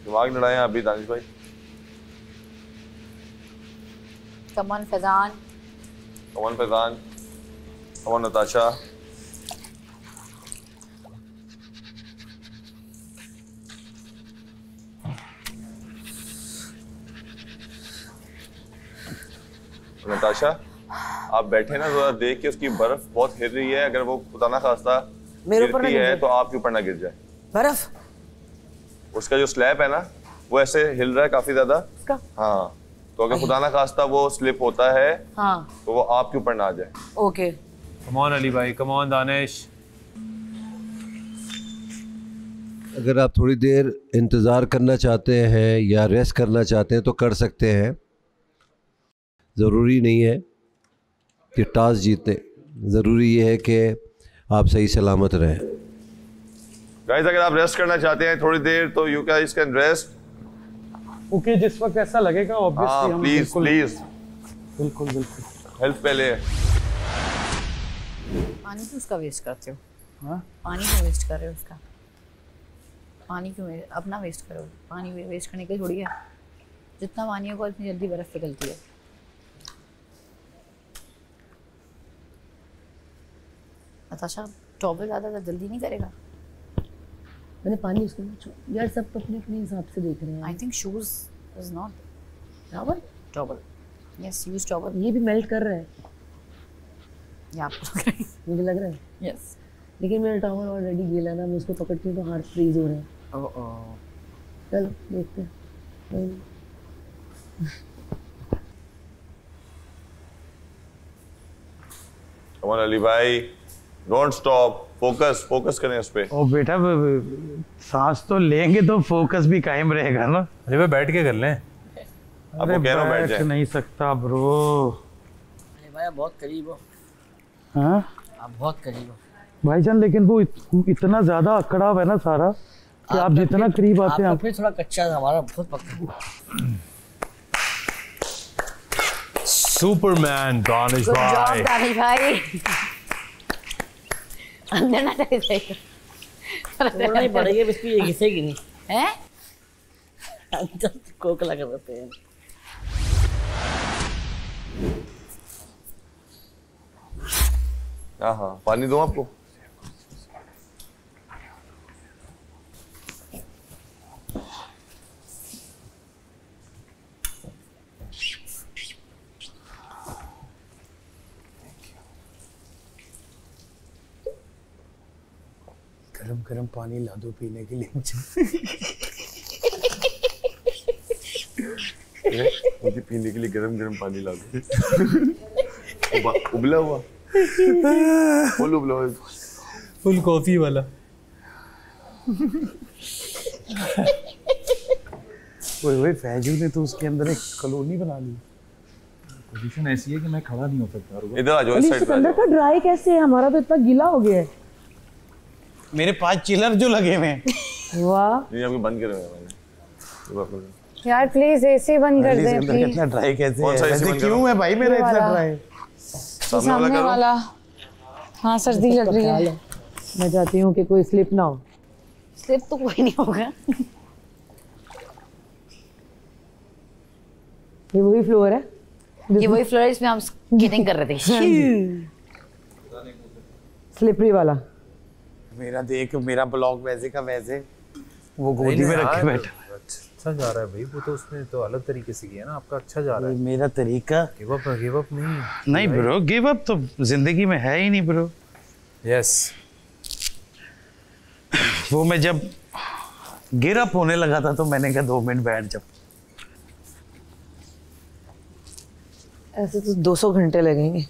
दिमाग लड़ाए अभी दानिश भाई। Come on Faizan Aman Faizan Aman Natasha Natasha आप बैठे ना जरा देख के उसकी बर्फ़ बहुत हिल रही है। अगर वो खुदा ना खास्ता मेरे ऊपर ना गिरती गिर है तो आपके ऊपर ना गिर जाए। बर्फ़? उसका जो स्लैब है ना वो ऐसे हिल रहा है काफ़ी ज़्यादा। उसका? हाँ। तो अगर खुदा ना खास्ता वो स्लिप होता है हाँ। तो वो आपके ऊपर ना आ जाए। ओके। कम ऑन अली भाई कम ऑन दानिश। अगर आप थोड़ी देर इंतज़ार करना चाहते हैं या रेस्ट करना चाहते हैं तो कर सकते हैं। ज़रूरी नहीं है कि टॉस जीतें। ज़रूरी ये है कि आप सही सलामत रहें। गाइस अगर आप रेस्ट करना चाहते हैं थोड़ी देर तो you guys can rest okay जिस वक्त ऐसा लगेगा हाँ ऑब्वियसली हम प्लीज़ प्लीज़ बिल्कुल बिल्कुल। हेल्प पहले पानी क्यों उसका वेस्ट करते हो? हाँ? पानी क्यों वेस्ट कर रहे हो उसका? पानी क्यों अपना वेस्ट करो पानी वेस्ट करने के लिए थोड़ी है। जितना पानी होगा उतनी जल्दी बर्फ़ पिघलती है। नताशा टॉवल ज़्यादा जल्दी नहीं करेगा। मैंने पानी उसको यार सब अपने अपने हिसाब से देख रहे हैं। I think shoes is not towel towel yes use towel ये भी मेल्ट कर रहा है। ये आपको लग रहा है मुझे लग रहा है। यस लेकिन मेरा टावर ऑलरेडी गीला ना मैं उसको पकड़ती हूँ तो हार्ट फ्रीज हो रहा हैं। चलो देखते हैं। कमल अली भाई। डोंट स्टॉप फोकस फोकस करें इस पे। ओ बेटा सांस तो लेंगे तो फोकस भी कायम रहेगा ना। अरे भाई बैठ के कर लें। अरे कह रहा बैठ। नहीं सकता ब्रो अरे भाई बहुत करीब हो। हाँ? आप बहुत करीब हो। भाईजान लेकिन वो इत, इतना ज़्यादा अकड़ा हुआ है ना सारा कि आप जितना करीब आते हैं आप फिर थोड़ा कच्चा था हमारा बहुत पक्का सुपरमैन दानिश गुड जॉब भाई। दानिश भाई। अंदर ना चले जाएगा पड़ेगी अब इसकी ये घिसेगी नहीं। है? अंदर कोकला कर देते हैं। हाँ हाँ पानी दो आपको? गरम गरम पानी ला दो पीने के लिए मुझे। (laughs) मुझे पीने के लिए गरम गरम पानी ला दो। उबला हुआ। फुल उबला हुआ। फुल कॉफ़ी वाला। ओए ओए फैजू ने तो उसके अंदर एक कॉलोनी बना ली। पोजीशन ऐसी है कि मैं खड़ा नहीं हो सकता इधर आ जाओ इस साइड पे जाओ। का ड्राई कैसे है? हमारा तो इतना गीला हो गया है। मेरे पाँच चिलर जो लगे हुए हैं। वाह। आपके बंद करे हुए हैं मैंने। ये। यार प्लीज़ एसी बंद कर दे प्लीज़ कितना ड्राई कैसे कौन सा बंद क्यों है भाई मेरा इतना ड्राई सामने वाला हाँ सर्दी लग रही है। मैं चाहती हूँ कि कोई स्लिप ना हो। स्लिप तो कोई नहीं होगा। ये वही फ्लोर है? ये वही फ्लोर है जिसमें हम स्केटिंग कर रहे थे। (laughs) स्लिपरी वाला। मेरा देख मेरा ब्लॉग वैसे का वैसे वो गोदी में रखे बैठा। अच्छा जा रहा है भाई वो तो उसने तो अलग तरीके से किया ना आपका अच्छा जा रहा है। मेरा तरीका गिव अप गिव अप नहीं नहीं ब्रो गिव अप तो ज़िंदगी में है ही नहीं ब्रो यस वो मैं जब गिर अप होने लगा था तो मैंने कहा दो मिनट बैठ जब ऐसे तो 200 घंटे लगेंगे।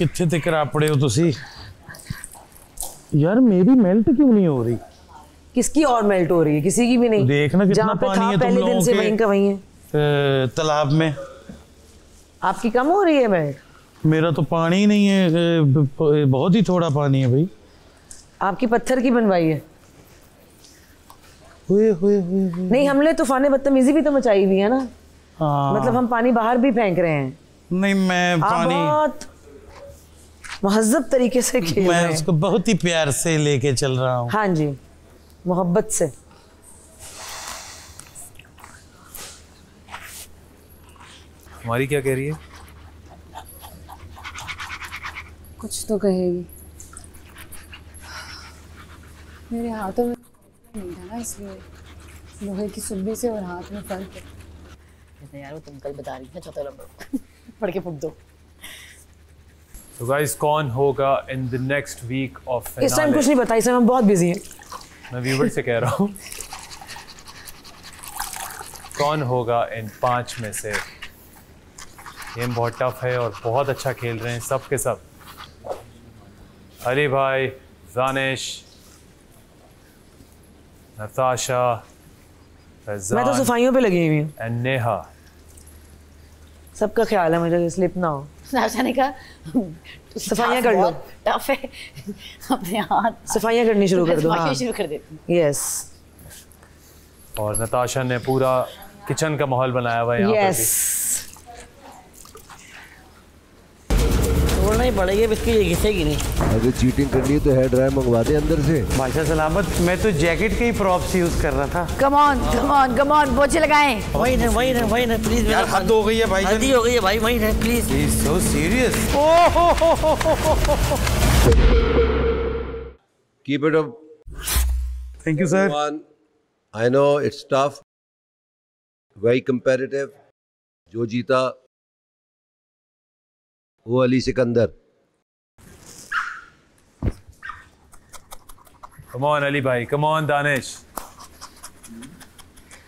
ਕਿੱਥੇ ਤੱਕ ਰਾਪੜੇ ਹੋ ਤੁਸੀਂ यार मेरी मेल्ट क्यों नहीं हो रही किसकी और मेल्ट हो रही है किसी की भी नहीं देखना कितना जहाँ पे पानी था है तुम पहले दिन लोगों से के वहीं का वहीं है अ, तालाब में आपकी कम हो रही है मेल्ट मेरा तो पानी ही नहीं है अ, ब- बहुत ही थोड़ा पानी है भाई आपकी पत्थर की बनवाई है हुए हुए हुए हुए नहीं हमने तूफान बदतमीजी भी तो मचाई हुई है ना हाँ मतलब हम पानी बाहर भी फेंक रहे हैं नहीं मैं आप पानी बहुत महजब तरीके से खेल मैं रहे उसको बहुत ही प्यार से लेके चल रहा हूँ। हाँ जी मोहब्बत से। हमारी क्या कह रही है? कुछ तो कहेगी। मेरे हाथों में नहीं था ना इसलिए लोहे की सुब्बी से और हाथ में फ़र्क है। यार वो तुम कल बता रही थी चौथा नंबर (laughs) पढ़ के फूक दो। So guys, कौन होगा in the next week of इस टाइम कुछ नहीं पता इस टाइम हम बहुत बिज़ी हैं। मैं व्यूवर से कह रहा हूँ। कौन होगा इन पाँच में से? गेम बहुत टफ है और बहुत अच्छा खेल रहे हैं सब के सब। अली भाई जानिश नताशा मैं तो सफाइयों पे लगी हुई हूँ। एंड नेहा सबका ख्याल है मुझे स्लिप ना हो। (laughs) नाशा ने कहा सफाइयाँ कर लो। (laughs) टफ है अपने हाथ। सफाइयाँ करनी शुरू कर दो हाँ। शुरू कर देती यस और नताशा ने पूरा किचन का माहौल बनाया हुआ है यहाँ पर छोड़ना ही पड़ेगा इसकी ये घिसेगी नहीं अगर चीटिंग करनी है तो हेयर ड्रायर मंगवा दे अंदर से भाषा सलामत मैं तो जैकेट के ही प्रॉप्स यूज़ कर रहा था come on come on come on पोछे लगाएँ वही ना वही ना वही ना प्लीज़ यार, हद हो गई है भाई हद ही हो गई है भाई वही ना please so serious Keep it up. Thank you, sir. One. I know it's tough. Very competitive. जो जीता वो अली सिकंदर। कम ऑन अली भाई come on Danish.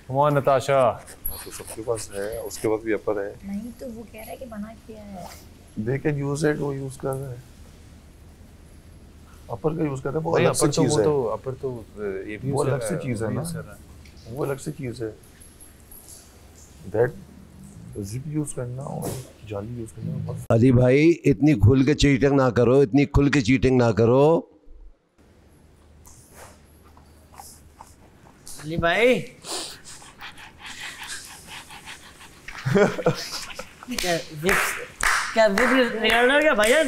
Come on Natasha. तो सबके पास है उसके पास भी अपर है। नहीं तो वो कह रहा है कि बना किया है। दे कैन यूज़ इट वो यूज़ कर रहा है। अपर का यूज़ कर रहा है वो अलग से तो चीज़ है। तो अपर तो ये भी वो अलग से चीज़ है ना। है। वो अलग से चीज़ है। दैट जिप यूज़ करना और जाली यूज़ करना अली भाई इतनी खुल के चीटिंग ना करो इतनी खुल के चीटिंग ना करो। अली भाई। क्या जिप क्या जिप निकाल रहे हो क्या भैया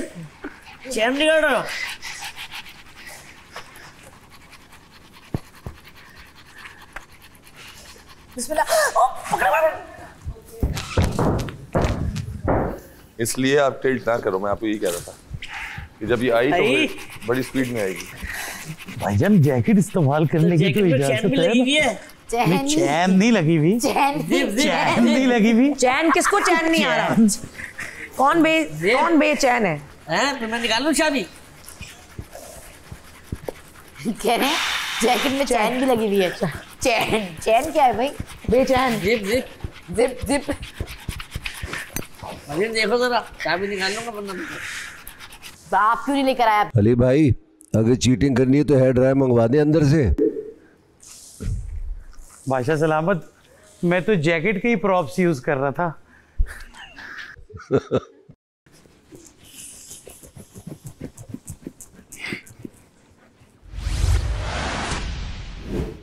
चैन निकाल रहे हो? बिस्मिल्लाह। ओ, पकड़ो, पकड़ो। इसलिए आप टिल्ट ना करो मैं आपको यही कह रहा था कि जब ये आई तो बड़ी स्पीड में आएगी। भाईजान जैकेट इस्तेमाल करने की तो चैन इजाज़त है लगी ना हुई है? चैन नहीं, चैन नहीं लगी हुई। चैन चैन नहीं लगी हुई। चैन किसको चैन नहीं आ रहा? कौन बे कौन बेचैन है? हैं? तो मैं निकालूं चाबी? कह रहे जैकेट में चैन भी लगी हुई है। चैन। चैन क्या है भाई? बेचैन जिप जिप। Zip zip. भैया देखो जरा चाबी निकाल लूँगा तो आप क्यों नहीं लेकर आया? अली भाई अगर चीटिंग करनी है तो हेयर ड्रायर मंगवा दे अंदर से। भाषा सलामत मैं तो जैकेट के ही प्रॉप्स यूज़ कर रहा था।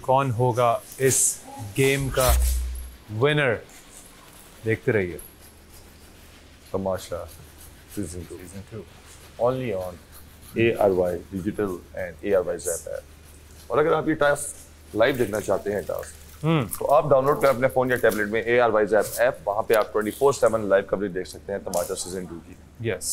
कौन होगा इस गेम का विनर देखते रहिए। Tamasha season two season two only on A R Y digital and A R Y Zap app और अगर आप ये टास्क लाइव देखना चाहते हैं टास्क तो आप डाउनलोड करें अपने फ़ोन या टैबलेट में A R Y Zap app वहाँ पे आप twenty four seven live coverage देख सकते हैं तमाशा सीज़न टू की। यस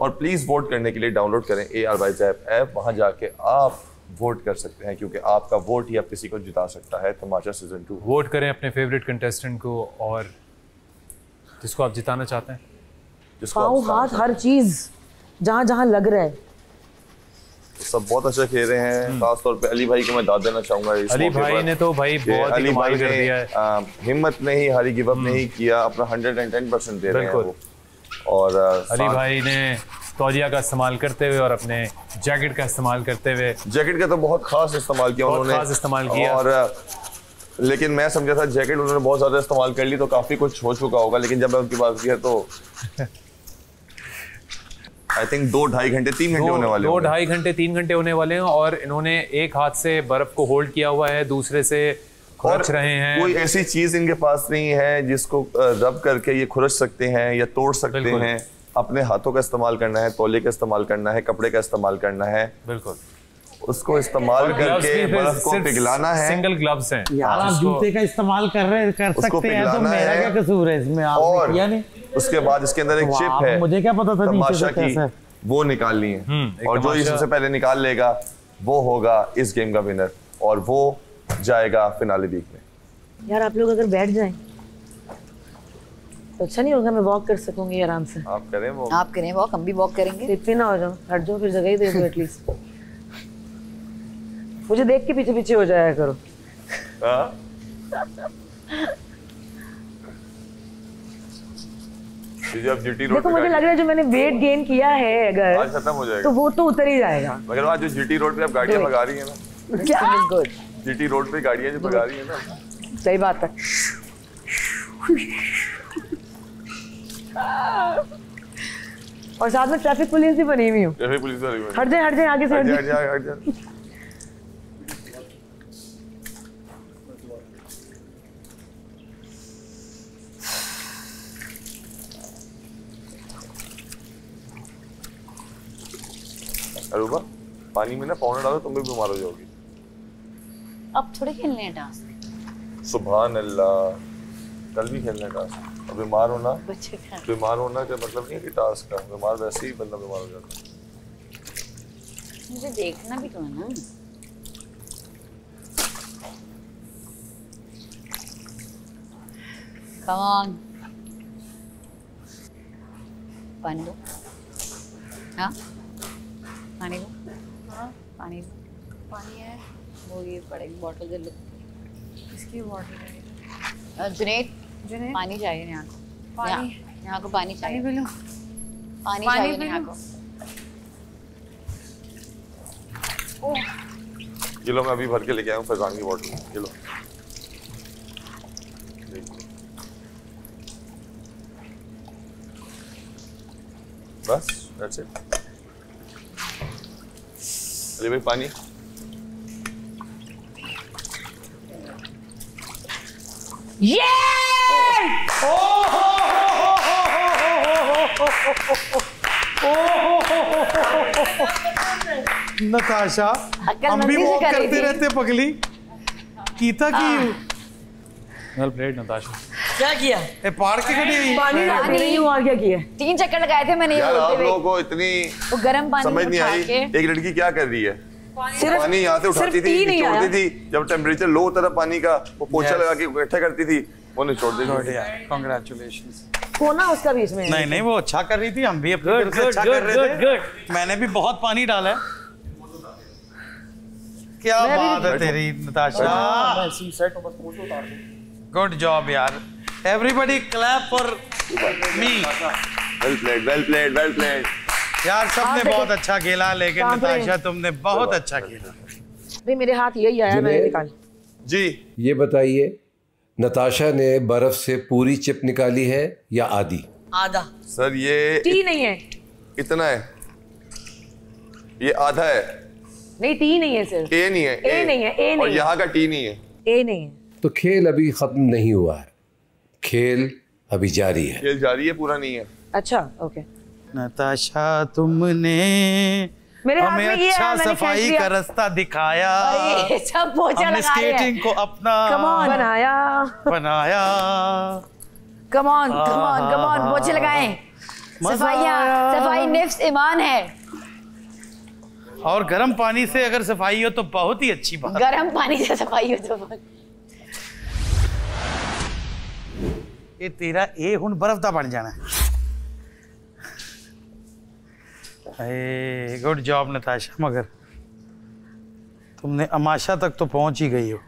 और प्लीज़ वोट करने के लिए डाउनलोड करें A R Y Zap app वहाँ जाके आप वोट कर सकते हैं क्योंकि आपका वोट ही आप किसी को जिता सकता है तमाशा सीज़न टू वोट करें अपने फेवरेट कंटेस्टेंट को और जिसको आप जिताना चाहते हैं? पाँव हाथ हर चीज़ जहाँ जहाँ लग रहा है। सब बहुत अच्छा खेल रहे हैं। खासतौर पे अली भाई को मैं दाद देना चाहूँगा इस अली भाई पर ने तो भाई बहुत अली भाई कर ने, दिया है। आ, हिम्मत नहीं हारी गिव अप नहीं किया अपना 110 परसेंट दे रहे हैं वो। और अली भाई ने तौलिया का इस्तेमाल करते हुए और अपने जैकेट का इस्तेमाल करते हुए जैकेट का तो बहुत खास इस्तेमाल किया उन्होंने। खास इस्तेमाल किया। और लेकिन मैं समझा था जैकेट उन्होंने बहुत ज़्यादा इस्तेमाल कर ली तो काफ़ी कुछ हो चुका होगा लेकिन जब मैं उनकी बात किया तो आई थिंक दो ढाई घंटे तीन घंटे होने वाले दो ढाई घंटे तीन घंटे होने वाले हैं और इन्होंने एक हाथ से बर्फ़ को होल्ड किया हुआ है दूसरे से खुरच रहे हैं। कोई ऐसी चीज़ इनके पास नहीं है जिसको रब करके ये खुरच सकते हैं या तोड़ सकते हैं। अपने हाथों का इस्तेमाल करना है तौले का इस्तेमाल करना है कपड़े का इस्तेमाल करना है। बिल्कुल। उसको इस्तेमाल करके बर्फ़ को पिघलाना है। सिंगल ग्लव्स हैं। यार आप जूते का इस्तेमाल कर रहे कर सकते हैं तो मेरा क्या कसूर है इसमें? आपने और किया नहीं? उसके बाद इसके अंदर एक चिप है मुझे क्या पता था नीचे तमाशा की कैसा है। वो निकालनी है। हम्म, और जो ये सबसे पहले निकाल लेगा वो होगा इस गेम का विनर और वो जाएगा फिनाले वीक में। यार आप लोग अगर बैठ जाएँ तो अच्छा नहीं होगा मैं वॉक कर सकूँगी आराम से। आप करें वो आप करें वॉक हम भी वॉक करेंगे। इतनी ना हो जाओ हट जाओ फिर जगह ही दे दो एटलीस्ट मुझे देख के पीछे पीछे हो जाया करो हाँ? ये जो अब जीटी रोड देखो मुझे लग रहा है जो मैंने वेट गेन किया है आज अगर खत्म हो जाएगा। तो वो तो उतर ही जाएगा। मगर आज जो जीटी रोड पे आप गाड़ियाँ भगा रही है ना। क्या? गुड जीटी रोड पे गाड़ियाँ जो भगा रही है ना। सही बात है। और साथ में ट्रैफ़िक पुलिस भी बनी हुई हूँ। ट्रैफ़िक पुलिस हट जाए हट जाए आगे से हट हट जाए हट जा हट जा अरूबा पानी में ना पाउडर डालो तुम भी बीमार हो जाओगी। अब थोड़े खेलने हैं टास्क सुबह अल्लाह कल भी खेलने का और बीमार होना बीमार होना का मतलब नहीं है कि टास्क का? बीमार वैसे ही बंदा बीमार हो जाता है। मुझे देखना भी तो है ना। Come on. पानी दो। हाँ? पानी दो। हाँ। पानी दो। पानी है। वो ये पड़ेगी बॉटल दे लो। इसकी बॉटल जुनैद जुनैद? पानी चाहिए यहाँ को। पानी? यहाँ- को पानी चाहिए। पी लूँ? पानी पानी चाहिए यहाँ को। ओह। ये लो मैं अभी भर के लेके आया हूँ फैजान की बॉटल ये लो। बस दैट्स इट अली भाई पानी ये नताशा हम भी रही करते। रहते पगली। कीता की वेल प्लेड नताशा क्या किया? ए पार के हुई। पानी डाल रही हूँ। और क्या किया तीन चक्कर लगाए थे मैंने यार आप लोगों को इतनी वो गर्म पानी समझ नहीं आई एक लड़की क्या कर रही है? सिर्फ- पानी यहाँ से उठाती थी नहीं निचोड़ती थी। जब टेम्परेचर लो होता था पानी का वो पोछा लगा के इकट्ठा करती थी वो निचोड़ देती गुड थी यार कांग्रेचुलेशंस उसका बीच में। नहीं नहीं वो अच्छा कर रही थी। हम भी अपनी अच्छा कर रहे थे। मैंने भी बहुत पानी डाला। है क्या बात है तेरी नताशा। गुड जॉब यार। Everybody clap for me well played well played well played यार सबने हाँ, बहुत अच्छा खेला लेकिन नताशा तुमने बहुत अच्छा खेला। नहीं मेरे हाथ यही आया मैंने निकाल। जी। ये बताइए नताशा ने बर्फ़ से पूरी चिप निकाली है या आधी? आधा। सर ये टी नहीं है। इतना है। ये आधा है। नहीं टी नहीं है सर ए नहीं है ए नहीं है, और नहीं है। यहाँ का टी नहीं है। ए नहीं है। तो खेल अभी खत्म नहीं हुआ है। खेल अभी जारी है। खेल जारी है पूरा नहीं है। अच्छा ओके नताशा तुमने मेरे हाथ हमें में ये है, अच्छा सफ़ाई का रास्ता दिखाया। सब पोछा हमने हैं। स्केटिंग को अपना बनाया। बनाया। Come on come on come on पोछे लगाएँ। मज़ा सफ़ाई निफ्स ईमान है। और गर्म पानी से अगर सफ़ाई हो तो बहुत ही अच्छी बात। गर्म पानी से सफ़ाई हो तो बहुत ਇਹ ਤੇਰਾ ਇਹ ਹੁਣ ਬਰਫ਼ ਦਾ ਬਣ ਜਾਣਾ ए गुड जॉब नताशा मगर तुमने अमाशा तक तो पहुंच ही गई हो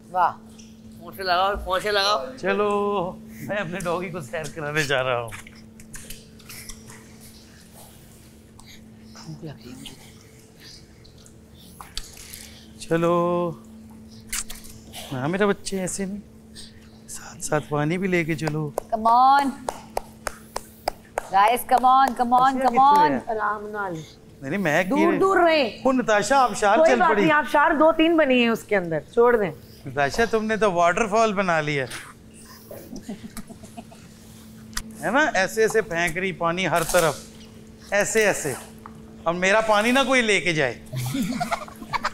वाह पोछे लगाओ पोछे लगाओ चलो मैं अपने डॉगी को सैर कराने जा रहा हूँ भूख लग रही है मुझे चलो हाँ मेरा बच्चे ऐसे नहीं। साथ साथ पानी भी लेके चलो। Come on guys come on come on come on आराम नाल। नहीं मैं दूर दूर रहे। वो नताशा आप शार चल पड़ी। आप शार दो तीन बनी है उसके अंदर। छोड़ दें। नताशा तुमने तो वाटरफॉल बना लिया। है ना? ऐसे ऐसे फेंक रही पानी हर तरफ़। ऐसे ऐसे। और मेरा पानी ना कोई लेके जाए।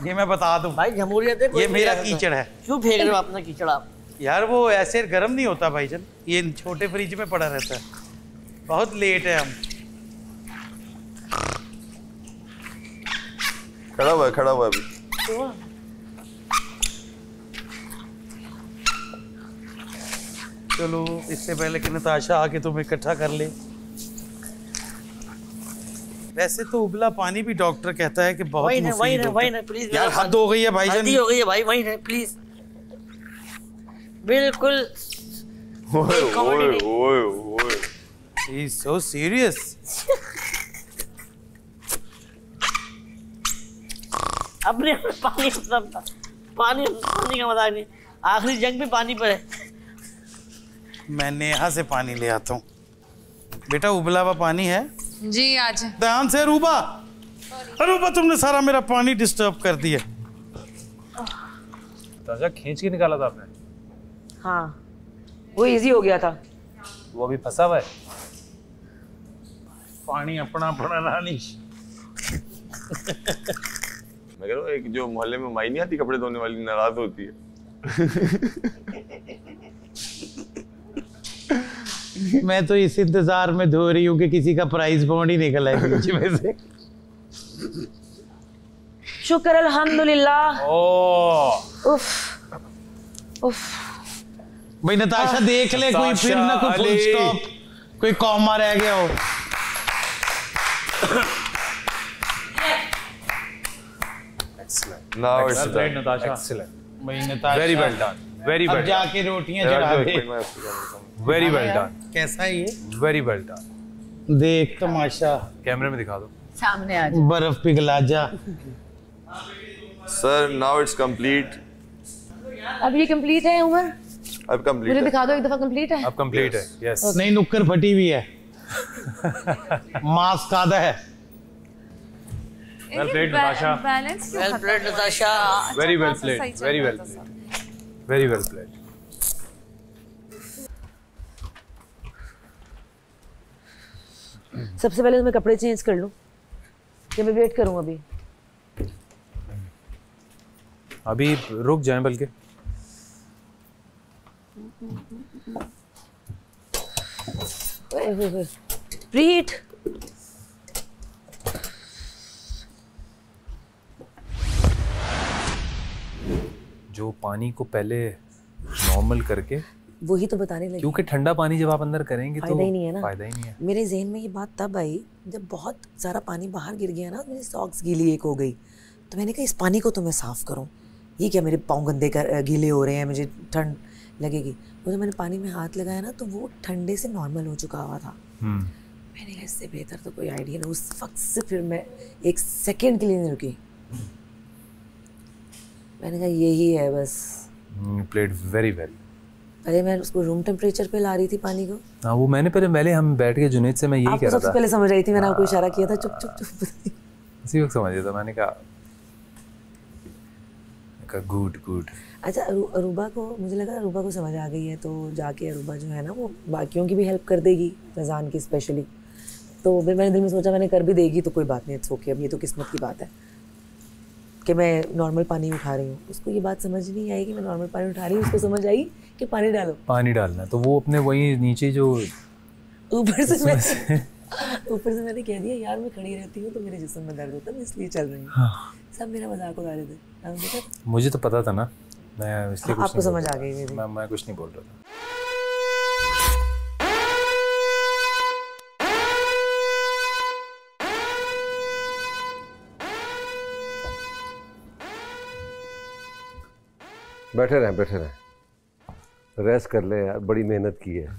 ये मैं बता दूँ। भाई जमहूरियत है ये मेरा कीचड़ है। क्यों फेंक रहे हो अपना कीचड़ आप? यार वो ऐसे गर्म नहीं होता भाईजान। ये छोटे फ्रिज में पड़ा रहता है। बहुत लेट है हम। खड़ा हुआ है खड़ा हुआ है अभी। चलो इससे पहले कि नताशा आके तुम्हें इकट्ठा कर ले। वैसे तो उबला पानी भी डॉक्टर कहता है कि बहुत वही ना वही वही है। ना प्लीज़ यार हद हो गई है भाईजान हद हो गई है भाई वही ना प्लीज़ बिल्कुल। ओए ओए ओए ओए। He's so serious. अपने पानी पानी पानी का मज़ाक नहीं। आखिरी जंग भी पानी पर है। मैं नेहा से पानी ले आता हूँ। बेटा उबला हुआ पानी है? जी आज। ध्यान से रूबा। रूबा तुमने सारा मेरा पानी डिस्टर्ब कर दिया। ताज़ा खींच के निकाला था आपने। हाँ वो इजी हो गया था। वो अभी फंसा हुआ है? पानी अपना अपना रानी मैं कह रहा हूँ एक जो मोहल्ले में माई नहीं आती कपड़े धोने वाली नाराज़ होती है। (laughs) (laughs) मैं तो इस इंतज़ार में धो रही हूँ कि किसी का प्राइस बॉन्ड ही निकल आए बीच में से। शुक्र अल्हम्दुलिल्लाह। उफ। उफ। भाई नताशा देख ले कोई फिर ना कोई फुल स्टॉप कोई कॉमा रह गया हो। Now it's Well done. Excellent. भाई Natasha Very well done. Very अब जाके रोटियाँ चढ़ा दे। हाँ done. यार, कैसा है ये? Very well done. देख तमाशा। कैमरे में दिखा दो। सामने आ जा बर्फ़ पिघला जा। Sir, now it's complete. अब ये कंप्लीट है उमर? अब complete मुझे दिखा दो एक दफ़ा कंप्लीट है? अब कंप्लीट है यस नहीं नुक्कर फटी हुई है। मास्क आधा है। Well played, Natasha. Balance well played Natasha Very well सही played. चल Very रहा well played. Very well played. सबसे पहले तो मैं कपड़े चेंज कर लूँ। कि मैं वेट करूँ अभी? अभी रुक जाएँ बल्कि। प्रीत जो पानी को पहले नॉर्मल करके वही तो बताने लगी। क्योंकि ठंडा पानी जब आप अंदर करेंगे तो फ़ायदा ही नहीं है ना। फ़ायदा ही नहीं है। मेरे जहन में ये बात तब आई जब बहुत सारा पानी बाहर गिर गया ना मेरी सॉक्स गीली एक हो गई। तो मैंने कहा इस पानी को तो मैं साफ़ करूँ। ये क्या मेरे पाँव गंदे कर गीले हो रहे हैं मुझे ठंड लगेगी? वो जब मैंने पानी में हाथ लगाया ना तो वो ठंडे से नॉर्मल हो चुका हुआ था। हम्म। मैंने कहा इससे बेहतर तो कोई आइडिया नहीं। उस वक्त से फिर मैं एक सेकेंड के लिए नहीं रुकी। मैंने कहा यही है बस। प्लेड वेरी वेल पहले मैं उसको रूम टेम्परेचर पे ला रही थी पानी को। हाँ वो मैंने पहले पहले हम बैठ के जुनेद से मैं यही कह रहा था। पहले समझ आई थी मैंने आपको इशारा किया था चुप चुप चुप इसी वक्त समझ गया था मैंने कहा कहा गुड गुड अच्छा अरू- अरूबा को मुझे लगा अरूबा को समझ आ गई है तो जाके अरूबा जो है ना वो बाकियों की भी हेल्प कर देगी रजान की स्पेशली तो फिर मैंने दिल में सोचा मैंने कर भी देगी तो कोई बात नहीं इट्स ओके अब ये तो किस्मत की बात है। कि मैं नॉर्मल पानी उठा रही हूँ। उसको ये बात समझ नहीं आई कि मैं नॉर्मल पानी उठा रही हूँ। उसको समझ आई कि पानी डालो। पानी डालना तो वो अपने वही नीचे जो ऊपर से मैं ऊपर से मैंने कह दिया यार मैं खड़ी रहती हूँ तो मेरे जिसम में दर्द होता है इसलिए चल रही हूँ। हाँ। सब मेरा मज़ाक उड़ा रहे थे। मुझे तो पता था ना। मैं इसलिए हाँ, आपको समझ आ गई मैं मैं कुछ नहीं बोल रहा था। बैठे रहें बैठे रहें। रेस्ट कर लें यार बड़ी मेहनत की है।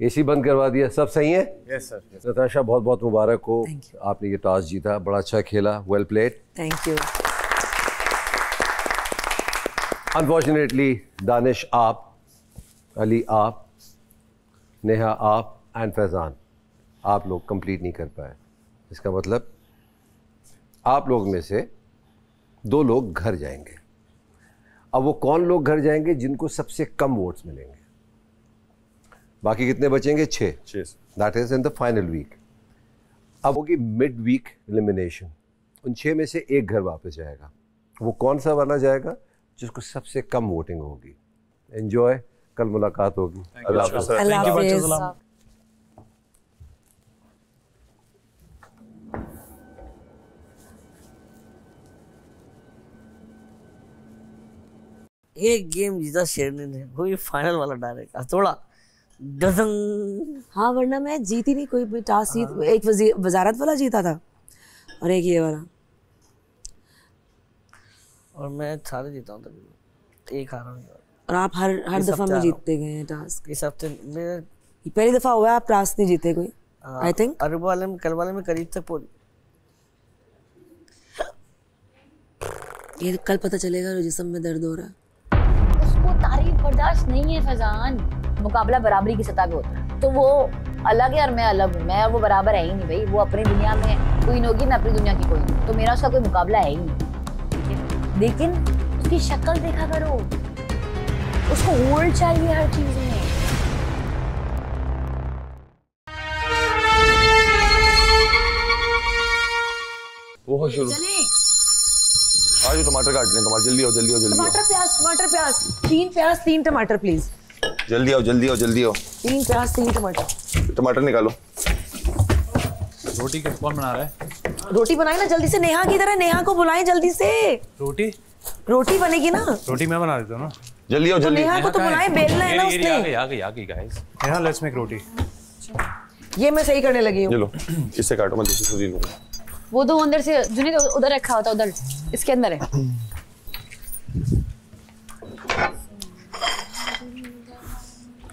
ए सी। बंद करवा दिया। सब सही है? यस सर नताशा बहुत बहुत मुबारक हो। आपने ये टॉस जीता। बड़ा अच्छा खेला। Well played thank you unfortunately Danish आप अली आप नेहा आप एंड फैज़ान आप लोग कंप्लीट नहीं कर पाए। इसका मतलब आप लोग में से दो लोग घर जाएँगे। अब वो कौन लोग घर जाएँगे जिनको सबसे कम वोट्स मिलेंगे? बाकी कितने बचेंगे? छः that is in the final week अब होगी मिड वीक एलिमिनेशन उन छः में से एक घर वापस जाएगा। वो कौन सा वाला जाएगा जिसको सबसे कम वोटिंग होगी? एंजॉय कल मुलाकात होगी। अल्लाह ये गेम जीता शेरनी ने वही फाइनल वाला डायरेक्ट हथौड़ा डजंग। हाँ वरना मैं जीती नहीं कोई भी टास्क जीत एक वजारत वाला जीता था और एक ये वाला। और मैं सारे जीता हूँ तभी। एक हारा हूँ और आप हर हर दफ़ा में जीतते गए हैं टास्क इस हफ़्ते में पहली दफ़ा हुआ आप टास्क नहीं जीते कोई आई थिंक अरब वाले में कल वाले में करीब तक पहुँच ये कल पता चलेगा जिसम में दर्द हो रहा है। बर्दाश्त नहीं है फैजान। मुकाबला बराबरी की सतह पे होता है। तो वो अलग है और मैं अलग हूँ। मैं वो बराबर है ही नहीं भाई। वो अपनी दुनिया में कोई होगी मैं अपनी दुनिया की कोई नहीं। तो मेरा उसका कोई मुकाबला है ही नहीं। लेकिन उसकी शक्ल देखा करो। उसको होल्ड चाहिए हर चीज़ में। वो शुरू। आज टमाटर काट लें टमाटर जल्दी आओ जल्दी आओ जल्दी टमाटर प्याज टमाटर प्याज तीन प्याज तीन टमाटर प्लीज़ जल्दी आओ जल्दी आओ जल्दी आओ। तीन प्याज तीन टमाटर। टमाटर निकालो। रोटी कौन बना रहा है? रोटी बनाए ना जल्दी से नेहा की तरह नेहा को बुलाएँ जल्दी से। रोटी? रोटी बनेगी ना। रोटी मैं बना देता हूँ ना। जल्दी आओ तो जल्दी। नेहा को तो बुलाएँ बेलना है? ना आ उसने गई आ गई आ गई guys Neha let's make roti. ये मैं सही करने लगी हूँ। ये लो इससे काटो मैं दूसरी सूजी लूँगा। वो तो अंदर से जुनीद उधर रखा होता उधर इसके अंदर है।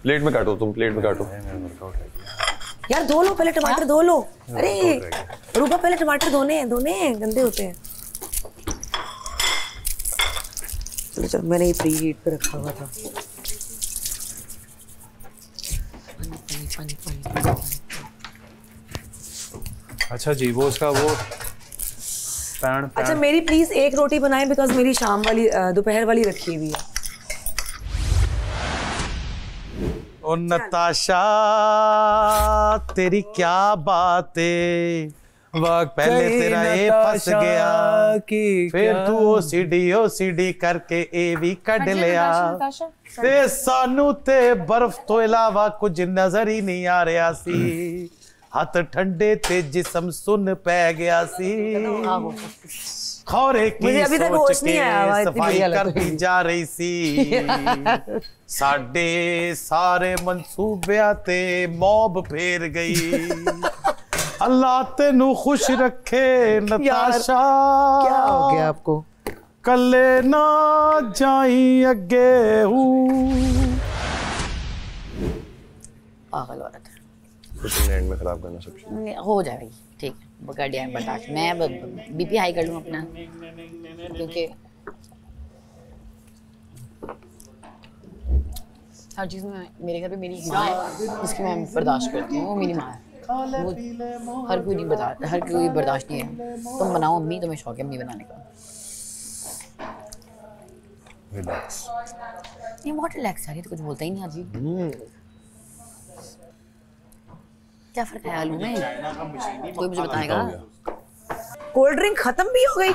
प्लेट में काटो तुम प्लेट में काटो। यार धो लो पहले टमाटर धो लो। अरे रूपा पहले टमाटर धोने हैं धोने हैं गंदे होते हैं। चलो चलो मैंने ये प्री हीट पे रखा हुआ था। अच्छा जी वो उसका वो पैन, अच्छा, पैन। अच्छा मेरी प्लीज़ एक रोटी बनाएँ बिकॉज़ मेरी शाम वाली दोपहर वाली रखी हुई है। ओ नताशा तेरी क्या बात? है पहले तेरा ए फस गया। कि फिर तू ओ सीडी ओ सीडी करके ए भी कट लिया। ते सानू ते बर्फ़ तो इलावा कुछ नज़र ही नहीं आ रहा सी। ਹੱਥ ਠੰਡੇ ਤੇ ਜਿਸਮ ਸੁੰਨ ਪੈ ਗਿਆ ਸੀ ਖੌਰੇ ਕੀ मुझे अभी तक ਸੋਚ होश नहीं ਕੇ आया हुआ, इतनी ਸਫਾਈ बढ़िया लग ਕਰਦੀ रही। ਜਾ ਰਹੀ ਸੀ ਸਾਡੇ ਸਾਰੇ ਮਨਸੂਬਿਆਂ ਤੇ ਮੌਬ ਫੇਰ ਗਈ ਅੱਲਾ ਤੈਨੂੰ ਖੁਸ਼ ਰੱਖੇ ਨਤਾਸ਼ਾ क्या हो गया आपको ਕੱਲੇ ਨਾ ਜਾਈ ਅੱਗੇ ਹੂੰ पागल औरत एंड में खराब करना सब चीज़। हो जाएगी ठीक है। वो कर दिया बर्दाश्त मैं बीपी हाई कर लूँ अपना। क्योंकि हर चीज़ में मेरे घर पे मेरी माँ है जिसकी मैं बर्दाश्त करती हूँ वो मेरी माँ है। वो हर कोई नहीं बता हर कोई बर्दाश्त नहीं है। तुम बनाओ अम्मी तुम्हें शौक है अम्मी बनाने का। रिलैक्स ये बहुत रिलैक्स है ये तो कुछ बोलता ही नहीं अजीब क्या फ़र्क है आलू में? कोई मुझे बताएगा? कोल्ड ड्रिंक खत्म भी हो गई।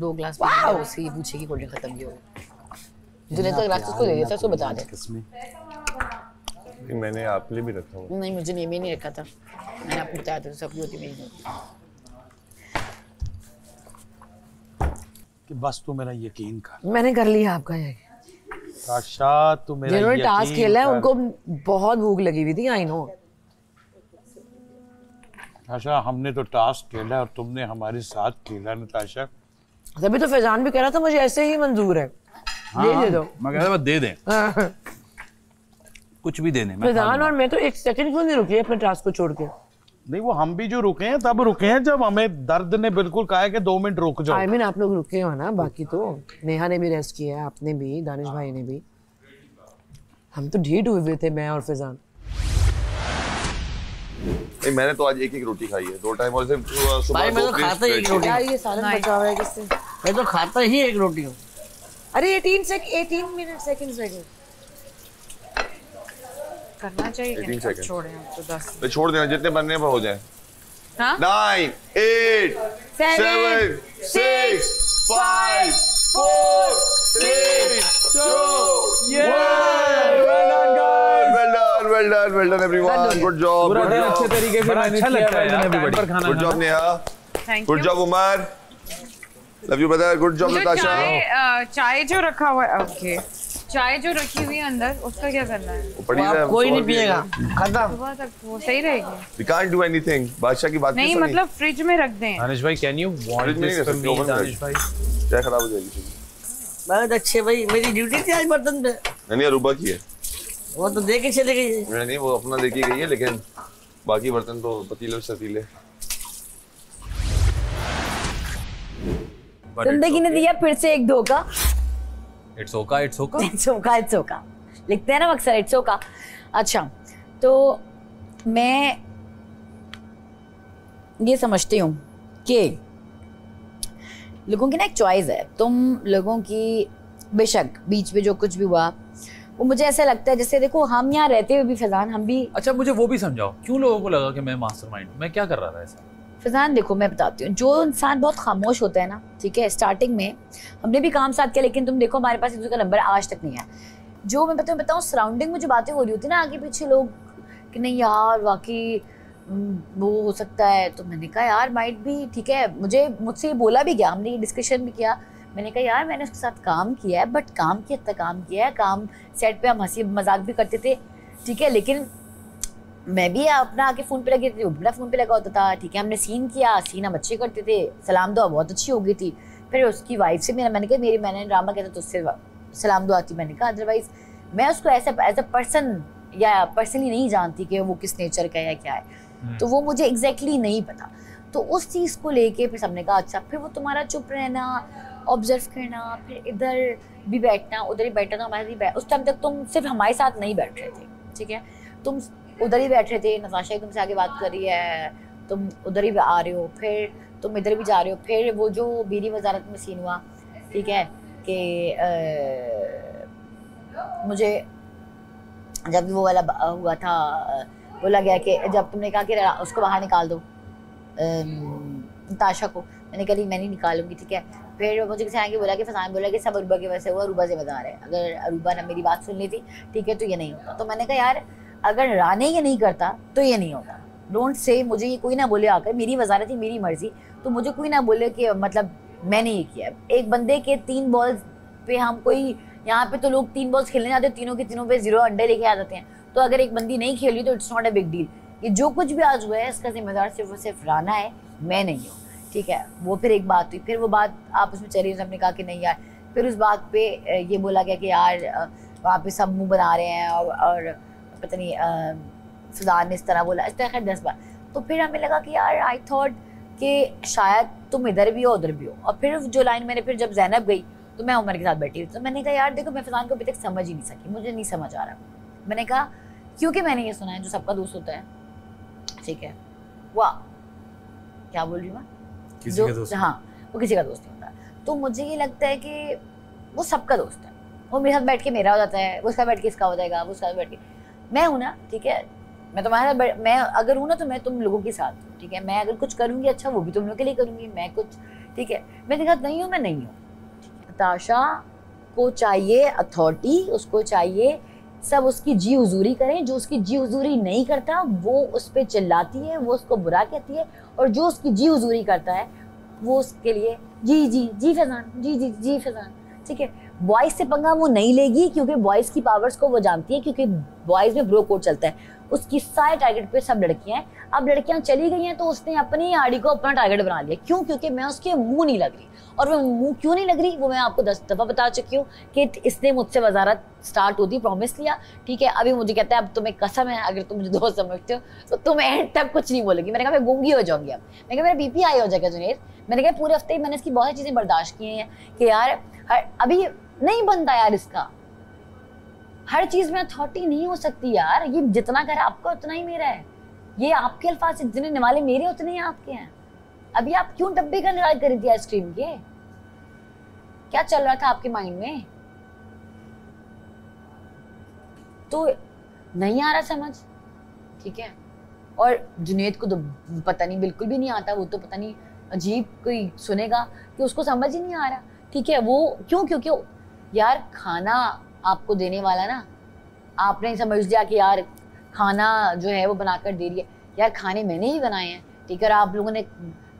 दो ग्लास पी लिया, उससे ये पूछे कि कोल्ड ड्रिंक खत्म भी हो गई। जिन्हें तो ग्लास उसको दे दिया था उसको बता दे। ये मैंने आपके लिए भी रखा हुआ। नहीं मुझे नहीं मैं नहीं रखा था। मैंने आपको बताया था सबकी होती मेरी। कि बस तू मेरा यकीन कर। मैंने कर लिया आपका ये। ताशा तू मेरा जिन्होंने टास्क खेला है उनको बहुत भूख लगी हुई थी आई नो ताशा हमने तो टास्क खेला और तुमने हमारे साथ खेला नताशा। तभी तो फैजान भी कह रहा था मुझे ऐसे ही मंजूर है। ले दे दो मैं कह रहा था दे दें। हाँ। कुछ भी देने फैजान और मैं तो एक सेकंड क्यों नहीं रुकी अपने टास्क को छोड़ के? नहीं वो हम भी जो रुके हैं तब रुके हैं जब हमें दर्द ने बिल्कुल कहा है कि दो मिनट रुक जाओ। आई मीन आप लोग रुके हो ना बाकी तो। नेहा ने भी रेस्ट किया है आपने भी दानिश भाई ने भी। हम तो ढीठ हुए थे मैं और फैजान। नहीं मैंने तो आज एक एक रोटी खाई है। दो टाइम और सिर्फ़ सुबह भाई मैं तो खाता ही एक रोटी। यार ये सालन बचा हुआ है किससे? मैं तो खाता ही एक रोटी हूँ। अरे 18 सेक 18 मिनट सेकंड्स रह। गए करना चाहिए कि 18 छोड़े हम तो दस। तो छोड़ देना जितने बनने पर हो जाए। हाँ? Nine eight seven six five four three two well done well done everyone. Good job. पूरा good job. अच्छे तरीके से मैनेज अच्छा किया है यार, everybody। time पर good job Neha Thank good you. job Umar love you brother. Good job जो natasha. चाय चाय जो रखा हुआ है ओके चाय जो रखी हुई है अंदर उसका क्या करना है? वो पड़ी रहे, कोई नहीं पिएगा. खत्म. सुबह तक वो सही रहेगी. We can't do anything. बादशाह की बात नहीं सुनी? मतलब फ्रिज में रख दें. दानिश भाई कैन यू वांट नहीं दिस फॉर मी दानिश भाई? चाय खराब हो जाएगी. बहुत अच्छे भाई. मेरी ड्यूटी थी आज बर्तन पे. नहीं नहीं अरूबा की है. वो तो दे के चले गई है नहीं नहीं वो अपना देखी गई है लेकिन बाकी बर्तन तो पतीले शतीले। ज़िंदगी ने दिया फिर से एक धोखा। It's okay it's okay it's okay it's okay लिखते हैं ना अक्सर इट्स ओका अच्छा तो मैं ये समझती हूँ कि लोगों की ना एक चॉइस है। तुम लोगों की बेशक बीच में जो कुछ भी हुआ वो मुझे ऐसा लगता है जैसे देखो हम यहाँ रहते हुए भी फैजान हम भी अच्छा मुझे वो भी समझाओ। क्यों लोगों को लगा कि मैं मास्टरमाइंड मैं क्या कर रहा था ऐसा? फैजान देखो मैं बताती हूँ। जो इंसान बहुत खामोश होता है ना ठीक है स्टार्टिंग में हमने भी काम साथ किया लेकिन तुम देखो हमारे पास एक दूसरे का नंबर आज तक नहीं है। जो मैं बताऊँ बताऊँ सराउंडिंग में जो बातें हो रही होती ना आगे पीछे लोग कि नहीं यार वाकई वो हो सकता है। तो मैंने कहा यार माइट भी ठीक है मुझे मुझसे ये बोला भी गया हमने ये डिस्कशन भी किया मैंने कहा यार मैंने उसके साथ काम किया है बट काम की हद तक काम किया है काम सेट पे हम हँसी मज़ाक भी करते थे ठीक है लेकिन मैं भी अपना आके फ़ोन पे लगी थी अपना फ़ोन पे लगा होता था ठीक है हमने सीन किया सीन हम अच्छे करते थे सलाम दुआ बहुत अच्छी हो गई थी फिर उसकी वाइफ से मेरा मैंने कहा मेरी मैंने ड्रामा कहता तो उससे सलाम दुआ थी मैंने कहा अदरवाइज़ मैं उसको ऐसा एज अ पर्सन या पर्सनली नहीं जानती कि वो किस नेचर का है या क्या है। तो वो मुझे एग्जैक्टली exactly नहीं पता। तो उस चीज़ को लेके फिर सबने कहा अच्छा फिर वो तुम्हारा चुप रहना ऑब्ज़र्व करना, फिर इधर भी बैठना, उधर ही बैठना तो हमारे भी बैठ उस टाइम तक तुम सिर्फ़ हमारे साथ नहीं बैठ रहे थे, ठीक है? तुम उधर ही बैठ रहे थे, नताशा तुमसे आगे बात कर रही है, तुम उधर ही आ रहे हो, फिर तुम इधर भी जा रहे हो, फिर वो जो बीरी वजारत में सीन हुआ, ठीक है? कि मुझे जब वो वाला हुआ था, बोला गया कि जब तुमने कहा कि उसको बाहर निकाल दो नताशा को, मैंने कहा मैं नहीं निकालूँगी, ठीक है? फिर मुझे किसी आगे बोला कि फसान बोला कि सब अरूबा की वजह से हुआ अरूबा जिम्मेदार है। अगर अरूबा ने मेरी बात सुन ली थी, ठीक है तो ये नहीं होता। तो मैंने कहा, यार, अगर राने ये नहीं करता तो ये नहीं होता। डोंट से मुझे ये कोई ना बोले आकर, मेरी वजारत थी मेरी मर्ज़ी तो मुझे कोई ना बोले कि मतलब मैंने ये किया एक बंदे के तीन बॉल्स पे हम कोई, यहाँ पे तो लोग तीन बॉल्स खेलने जाते हैं, तीनों के तीनों पे ज़ीरो अंडे लेके आ जाते हैं। तो अगर एक बंदी नहीं खेली तो it's not a big deal ये जो कुछ भी आज हुआ है, इसका जिम्मेदार सिर्फ़ और सिर्फ़ राना है, मैं नहीं हूँ। ठीक है वो फिर एक बात हुई फिर वो बात आपस में चली सबने कहा कि नहीं यार फिर उस बात पे ये बोला गया कि यार वहाँ पे सब मुँह बना रहे हैं और, और पता नहीं अ, ने इस तरह बोला इस तरह खैर दस बार। तो फिर हमें लगा कि यार आई थॉट कि शायद तुम इधर भी हो उधर भी हो। और फिर जो लाइन मैंने फिर जब जैनब गई तो मैं उमर के साथ बैठी हुई तो मैंने कहा यार देखो मैं फिजान को अभी तक समझ ही नहीं सकी मुझे नहीं समझ आ रहा। मैंने कहा क्योंकि मैंने ये सुना है जो सबका दोस्त होता है ठीक है वाह क्या बोल रही हूँ मैं? किसी जो का हाँ वो किसी का दोस्त नहीं होता। तो मुझे ये लगता है कि वो सबका दोस्त है। वो मेरे साथ बैठ के मेरा हो जाता है वो उसका बैठ के इसका हो जाएगा वो उसका बैठ के। मैं हूँ ना ठीक है? मैं तुम्हारे साथ मैं अगर हूँ ना तो मैं तुम लोगों के साथ हूँ ठीक है? मैं अगर कुछ करूँगी अच्छा वो भी तुम लोग के लिए करूँगी मैं कुछ ठीक है? मैं देखा नहीं हूँ मैं नहीं हूँ। ताशा को चाहिए अथॉरिटी उसको चाहिए सब उसकी जी हुजूरी करें। जो उसकी जी हुजूरी नहीं करता वो उस पर चिल्लाती है वो उसको बुरा कहती है और जो उसकी जी हुजूरी करता है वो उसके लिए, जी जी जी फैजान, जी जी जी फैजान, ठीक है? बॉयज़ से पंगा वो नहीं लेगी क्योंकि बॉयज़ की पावर्स को वो जानती है, क्योंकि बॉयज़ में ब्रो कोड चलता है। उसकी सारे टारगेट पे सब लड़कियाँ हैं। अब लड़कियाँ चली गई हैं तो उसने अपनी आड़ी को अपना टारगेट बना लिया। क्यों? क्योंकि मैं उसके मुँह नहीं लग रही। और वो मुँह क्यों नहीं लग रही? वो मैं आपको दस दफ़ा बता चुकी हूँ कि इसने मुझसे वजारत स्टार्ट होती प्रॉमिस लिया। ठीक है, अभी मुझे कहता है, अब तुम्हें कसम है, अगर तुम मुझे दोस्त समझते हो तो तुम एंड तक कुछ नहीं बोलोगी। मैंने कहा, मैं गूँगी हो जाऊँगी अब। मैंने कहा, मेरा बीपी हाई हो जाएगा जुनेर मैंने कहा, पूरे हफ़्ते मैंने इसकी बहुत सी चीज़ें बर्दाश्त की हैं कि यार अभी नहीं बनता यार इसका। हर चीज़ में अथॉरिटी नहीं हो सकती यार। ये जितना कर आपका उतना ही मेरा है। ये आपके अल्फाज जितने निवाले मेरे, उतने ही आपके हैं। अभी आप क्यों डब्बे का निकाल करी थी आइसक्रीम के? क्या चल रहा था आपके माइंड में? तो नहीं आ रहा समझ। ठीक है। और जुनेद को तो पता नहीं, बिल्कुल भी नहीं आता। वो तो पता नहीं, अजीब कोई सुनेगा कि उसको समझ ही नहीं आ रहा। ठीक है, वो क्यों? क्यों क्यों यार खाना आपको देने वाला ना, आपने समझ लिया कि यार, खाना जो है वो बनाकर दे रही है। यार, खाने मैंने ही बनाए हैं, ठीक है? आप लोगों ने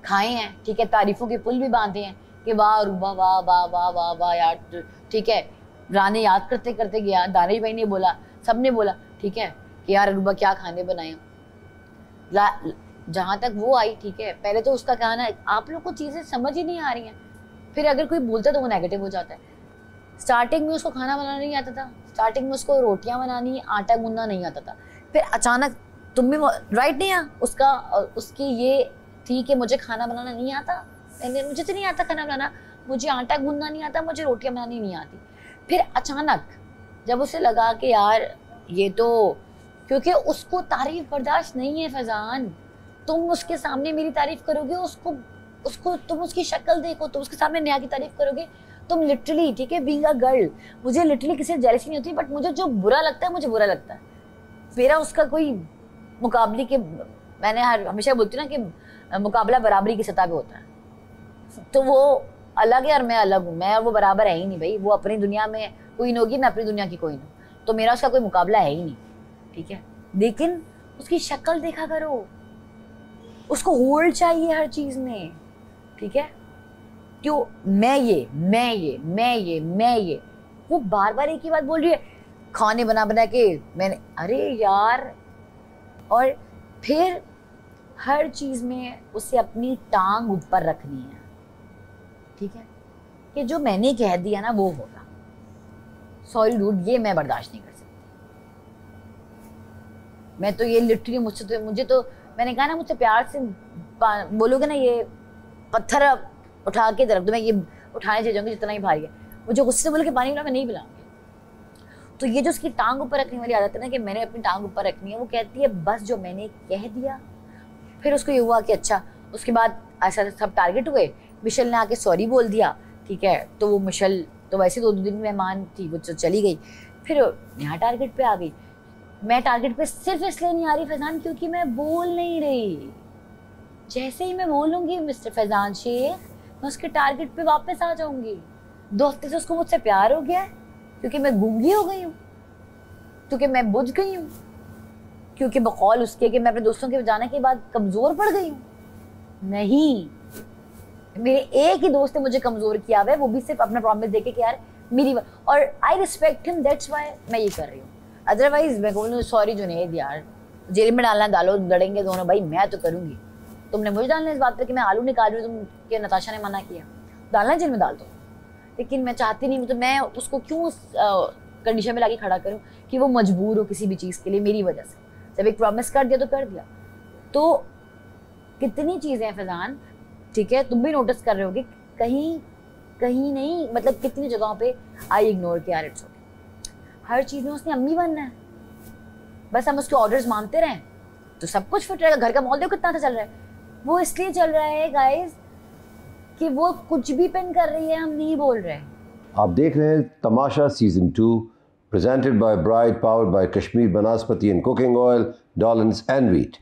खाए हैं, ठीक है? तारीफों के पुल भी बांधे हैं कि वाह रूबा वाह वाह वाह वाह वाह, यार, ठीक है? राने याद करते करते गया दानिश भाई ने बोला, सबने बोला, ठीक है कि यार रूबा क्या खाने बनाए जहाँ तक वो आई, ठीक है? पहले तो उसका कहना आप लोग को चीज़ें समझ ही नहीं आ रही हैं। फिर अगर कोई बोलता है तो वो नेगेटिव हो जाता है। स्टार्टिंग में उसको खाना बनाना नहीं आता था। स्टार्टिंग में उसको रोटियाँ बनानी, आटा गूंदना नहीं आता था। फिर अचानक तुम भी राइट नहीं आ उसका उसकी ये थी कि मुझे खाना बनाना नहीं आता। मुझे तो नहीं आता खाना बनाना। मुझे आटा गूंदना नहीं आता, मुझे रोटियाँ बनानी नहीं आती। फिर अचानक जब उसे लगा कि यार, ये तो क्योंकि उसको तारीफ़ बर्दाश्त नहीं है, फैजान। तुम उसके सामने मेरी तारीफ़ करोगे, उसको उसको तुम उसकी शक्ल देखो, तुम उसके सामने नया की तारीफ़ करोगे। तुम लिटरली ठीक है बींग अ गर्ल मुझे लिटरली किसी से जेलसी नहीं होती बट मुझे जो बुरा लगता है, मुझे बुरा लगता है। मेरा उसका कोई मुकाबले के, मैंने हर, हमेशा बोलती हूँ ना कि मुकाबला बराबरी की सतह पे होता है। तो वो अलग है और मैं अलग हूँ। मैं और वो बराबर है ही नहीं भाई। वो अपनी दुनिया में कोई ना होगी मैं अपनी दुनिया की कोई हूँ तो मेरा उसका कोई मुकाबला है ही नहीं, ठीक है? लेकिन उसकी शक्ल देखा करो। उसको होल्ड चाहिए हर चीज़ में, ठीक है? क्यों? मैं ये मैं ये मैं ये मैं ये। वो बार बार एक ही बात बोल रही है। खाने बना बना के मैंने, अरे यार। और फिर हर चीज़ में उसे अपनी टांग ऊपर रखनी है। ठीक है? कि जो मैंने कह दिया ना, वो होगा। सॉरी डूड ये मैं बर्दाश्त नहीं कर सकती। मैं तो ये लिटरली मुझसे तो मुझे तो मैंने कहा ना, मुझसे प्यार से बोलोगे ना ये पत्थर उठा के रख दो, मैं ये उठाने चले जाऊँगी जितना ही भारी है। मुझे गुस्से से बोले कि पानी पिला मैं नहीं पिलाऊँगी। तो ये जो उसकी टांग ऊपर रखने वाली आदत है ना, कि मैंने अपनी टांग ऊपर रखनी है, वो कहती है, बस जो मैंने कह दिया। फिर उसको ये हुआ कि अच्छा उसके बाद ऐसा सब टारगेट हुए। मिशल ने आके सॉरी बोल दिया, ठीक है? तो वो मिशल तो वैसे दो दो दिन मेहमान थी, वो तो चली गई। फिर यहाँ टारगेट पे आ गई। मैं टारगेट पे सिर्फ़ इसलिए नहीं आ रही फैजान, क्योंकि मैं बोल नहीं रही। जैसे ही मैं बोलूँगी, मिस्टर फैजान शेख मैं उसके टारगेट पे वापस आ जाऊँगी। दो हफ़्ते से उसको मुझसे प्यार हो गया है, क्योंकि मैं गूँगी हो गई हूँ, क्योंकि मैं बुझ गई हूँ, क्योंकि बकौल उसके कि मैं अपने दोस्तों के जाने के बाद कमज़ोर पड़ गई हूँ। नहीं, मेरे एक ही दोस्त ने मुझे कमज़ोर किया हुआ है, वो भी सिर्फ़ अपना प्रॉमिस देके कि यार, मेरी और I respect him that's why मैं ये कर रही हूँ। अदरवाइज़ मैं बोलूँ सॉरी जुनेद यार, जेल में डालना डालो लड़ेंगे दोनों भाई, मैं तो करूँगी। तुमने मुझे डालना इस बात पर कि मैं आलू निकाल रही हूँ तुम के नताशा ने मना किया। डालना जेल में, डाल दो। लेकिन मैं चाहती नहीं तो मैं उसको क्यों उस कंडीशन में लाके खड़ा करूँ कि वो मजबूर हो किसी भी चीज़ के लिए, मेरी वजह से। जब एक प्रॉमिस कर दिया तो कर दिया। तो कितनी चीज़ें हैं फैजान, ठीक है? तुम भी नोटिस कर रहे होगे, कहीं कहीं नहीं मतलब कितनी जगहों पे आई इग्नोर किया इट्स ओके हर चीज़ में उसने अम्मी बनना है। बस हम उसके ऑर्डर्स मानते रहें। तो सब कुछ फिट रहेगा। घर का माहौल देखो कितना अच्छा चल रहा है। वो इसलिए चल रहा है गाइस कि वो कुछ भी पिन कर रही है, हम नहीं बोल रहे आप देख रहे हैं Tamasha season two presented by bright powered by Kashmir Banaspati and cooking oil Dawlance and Veet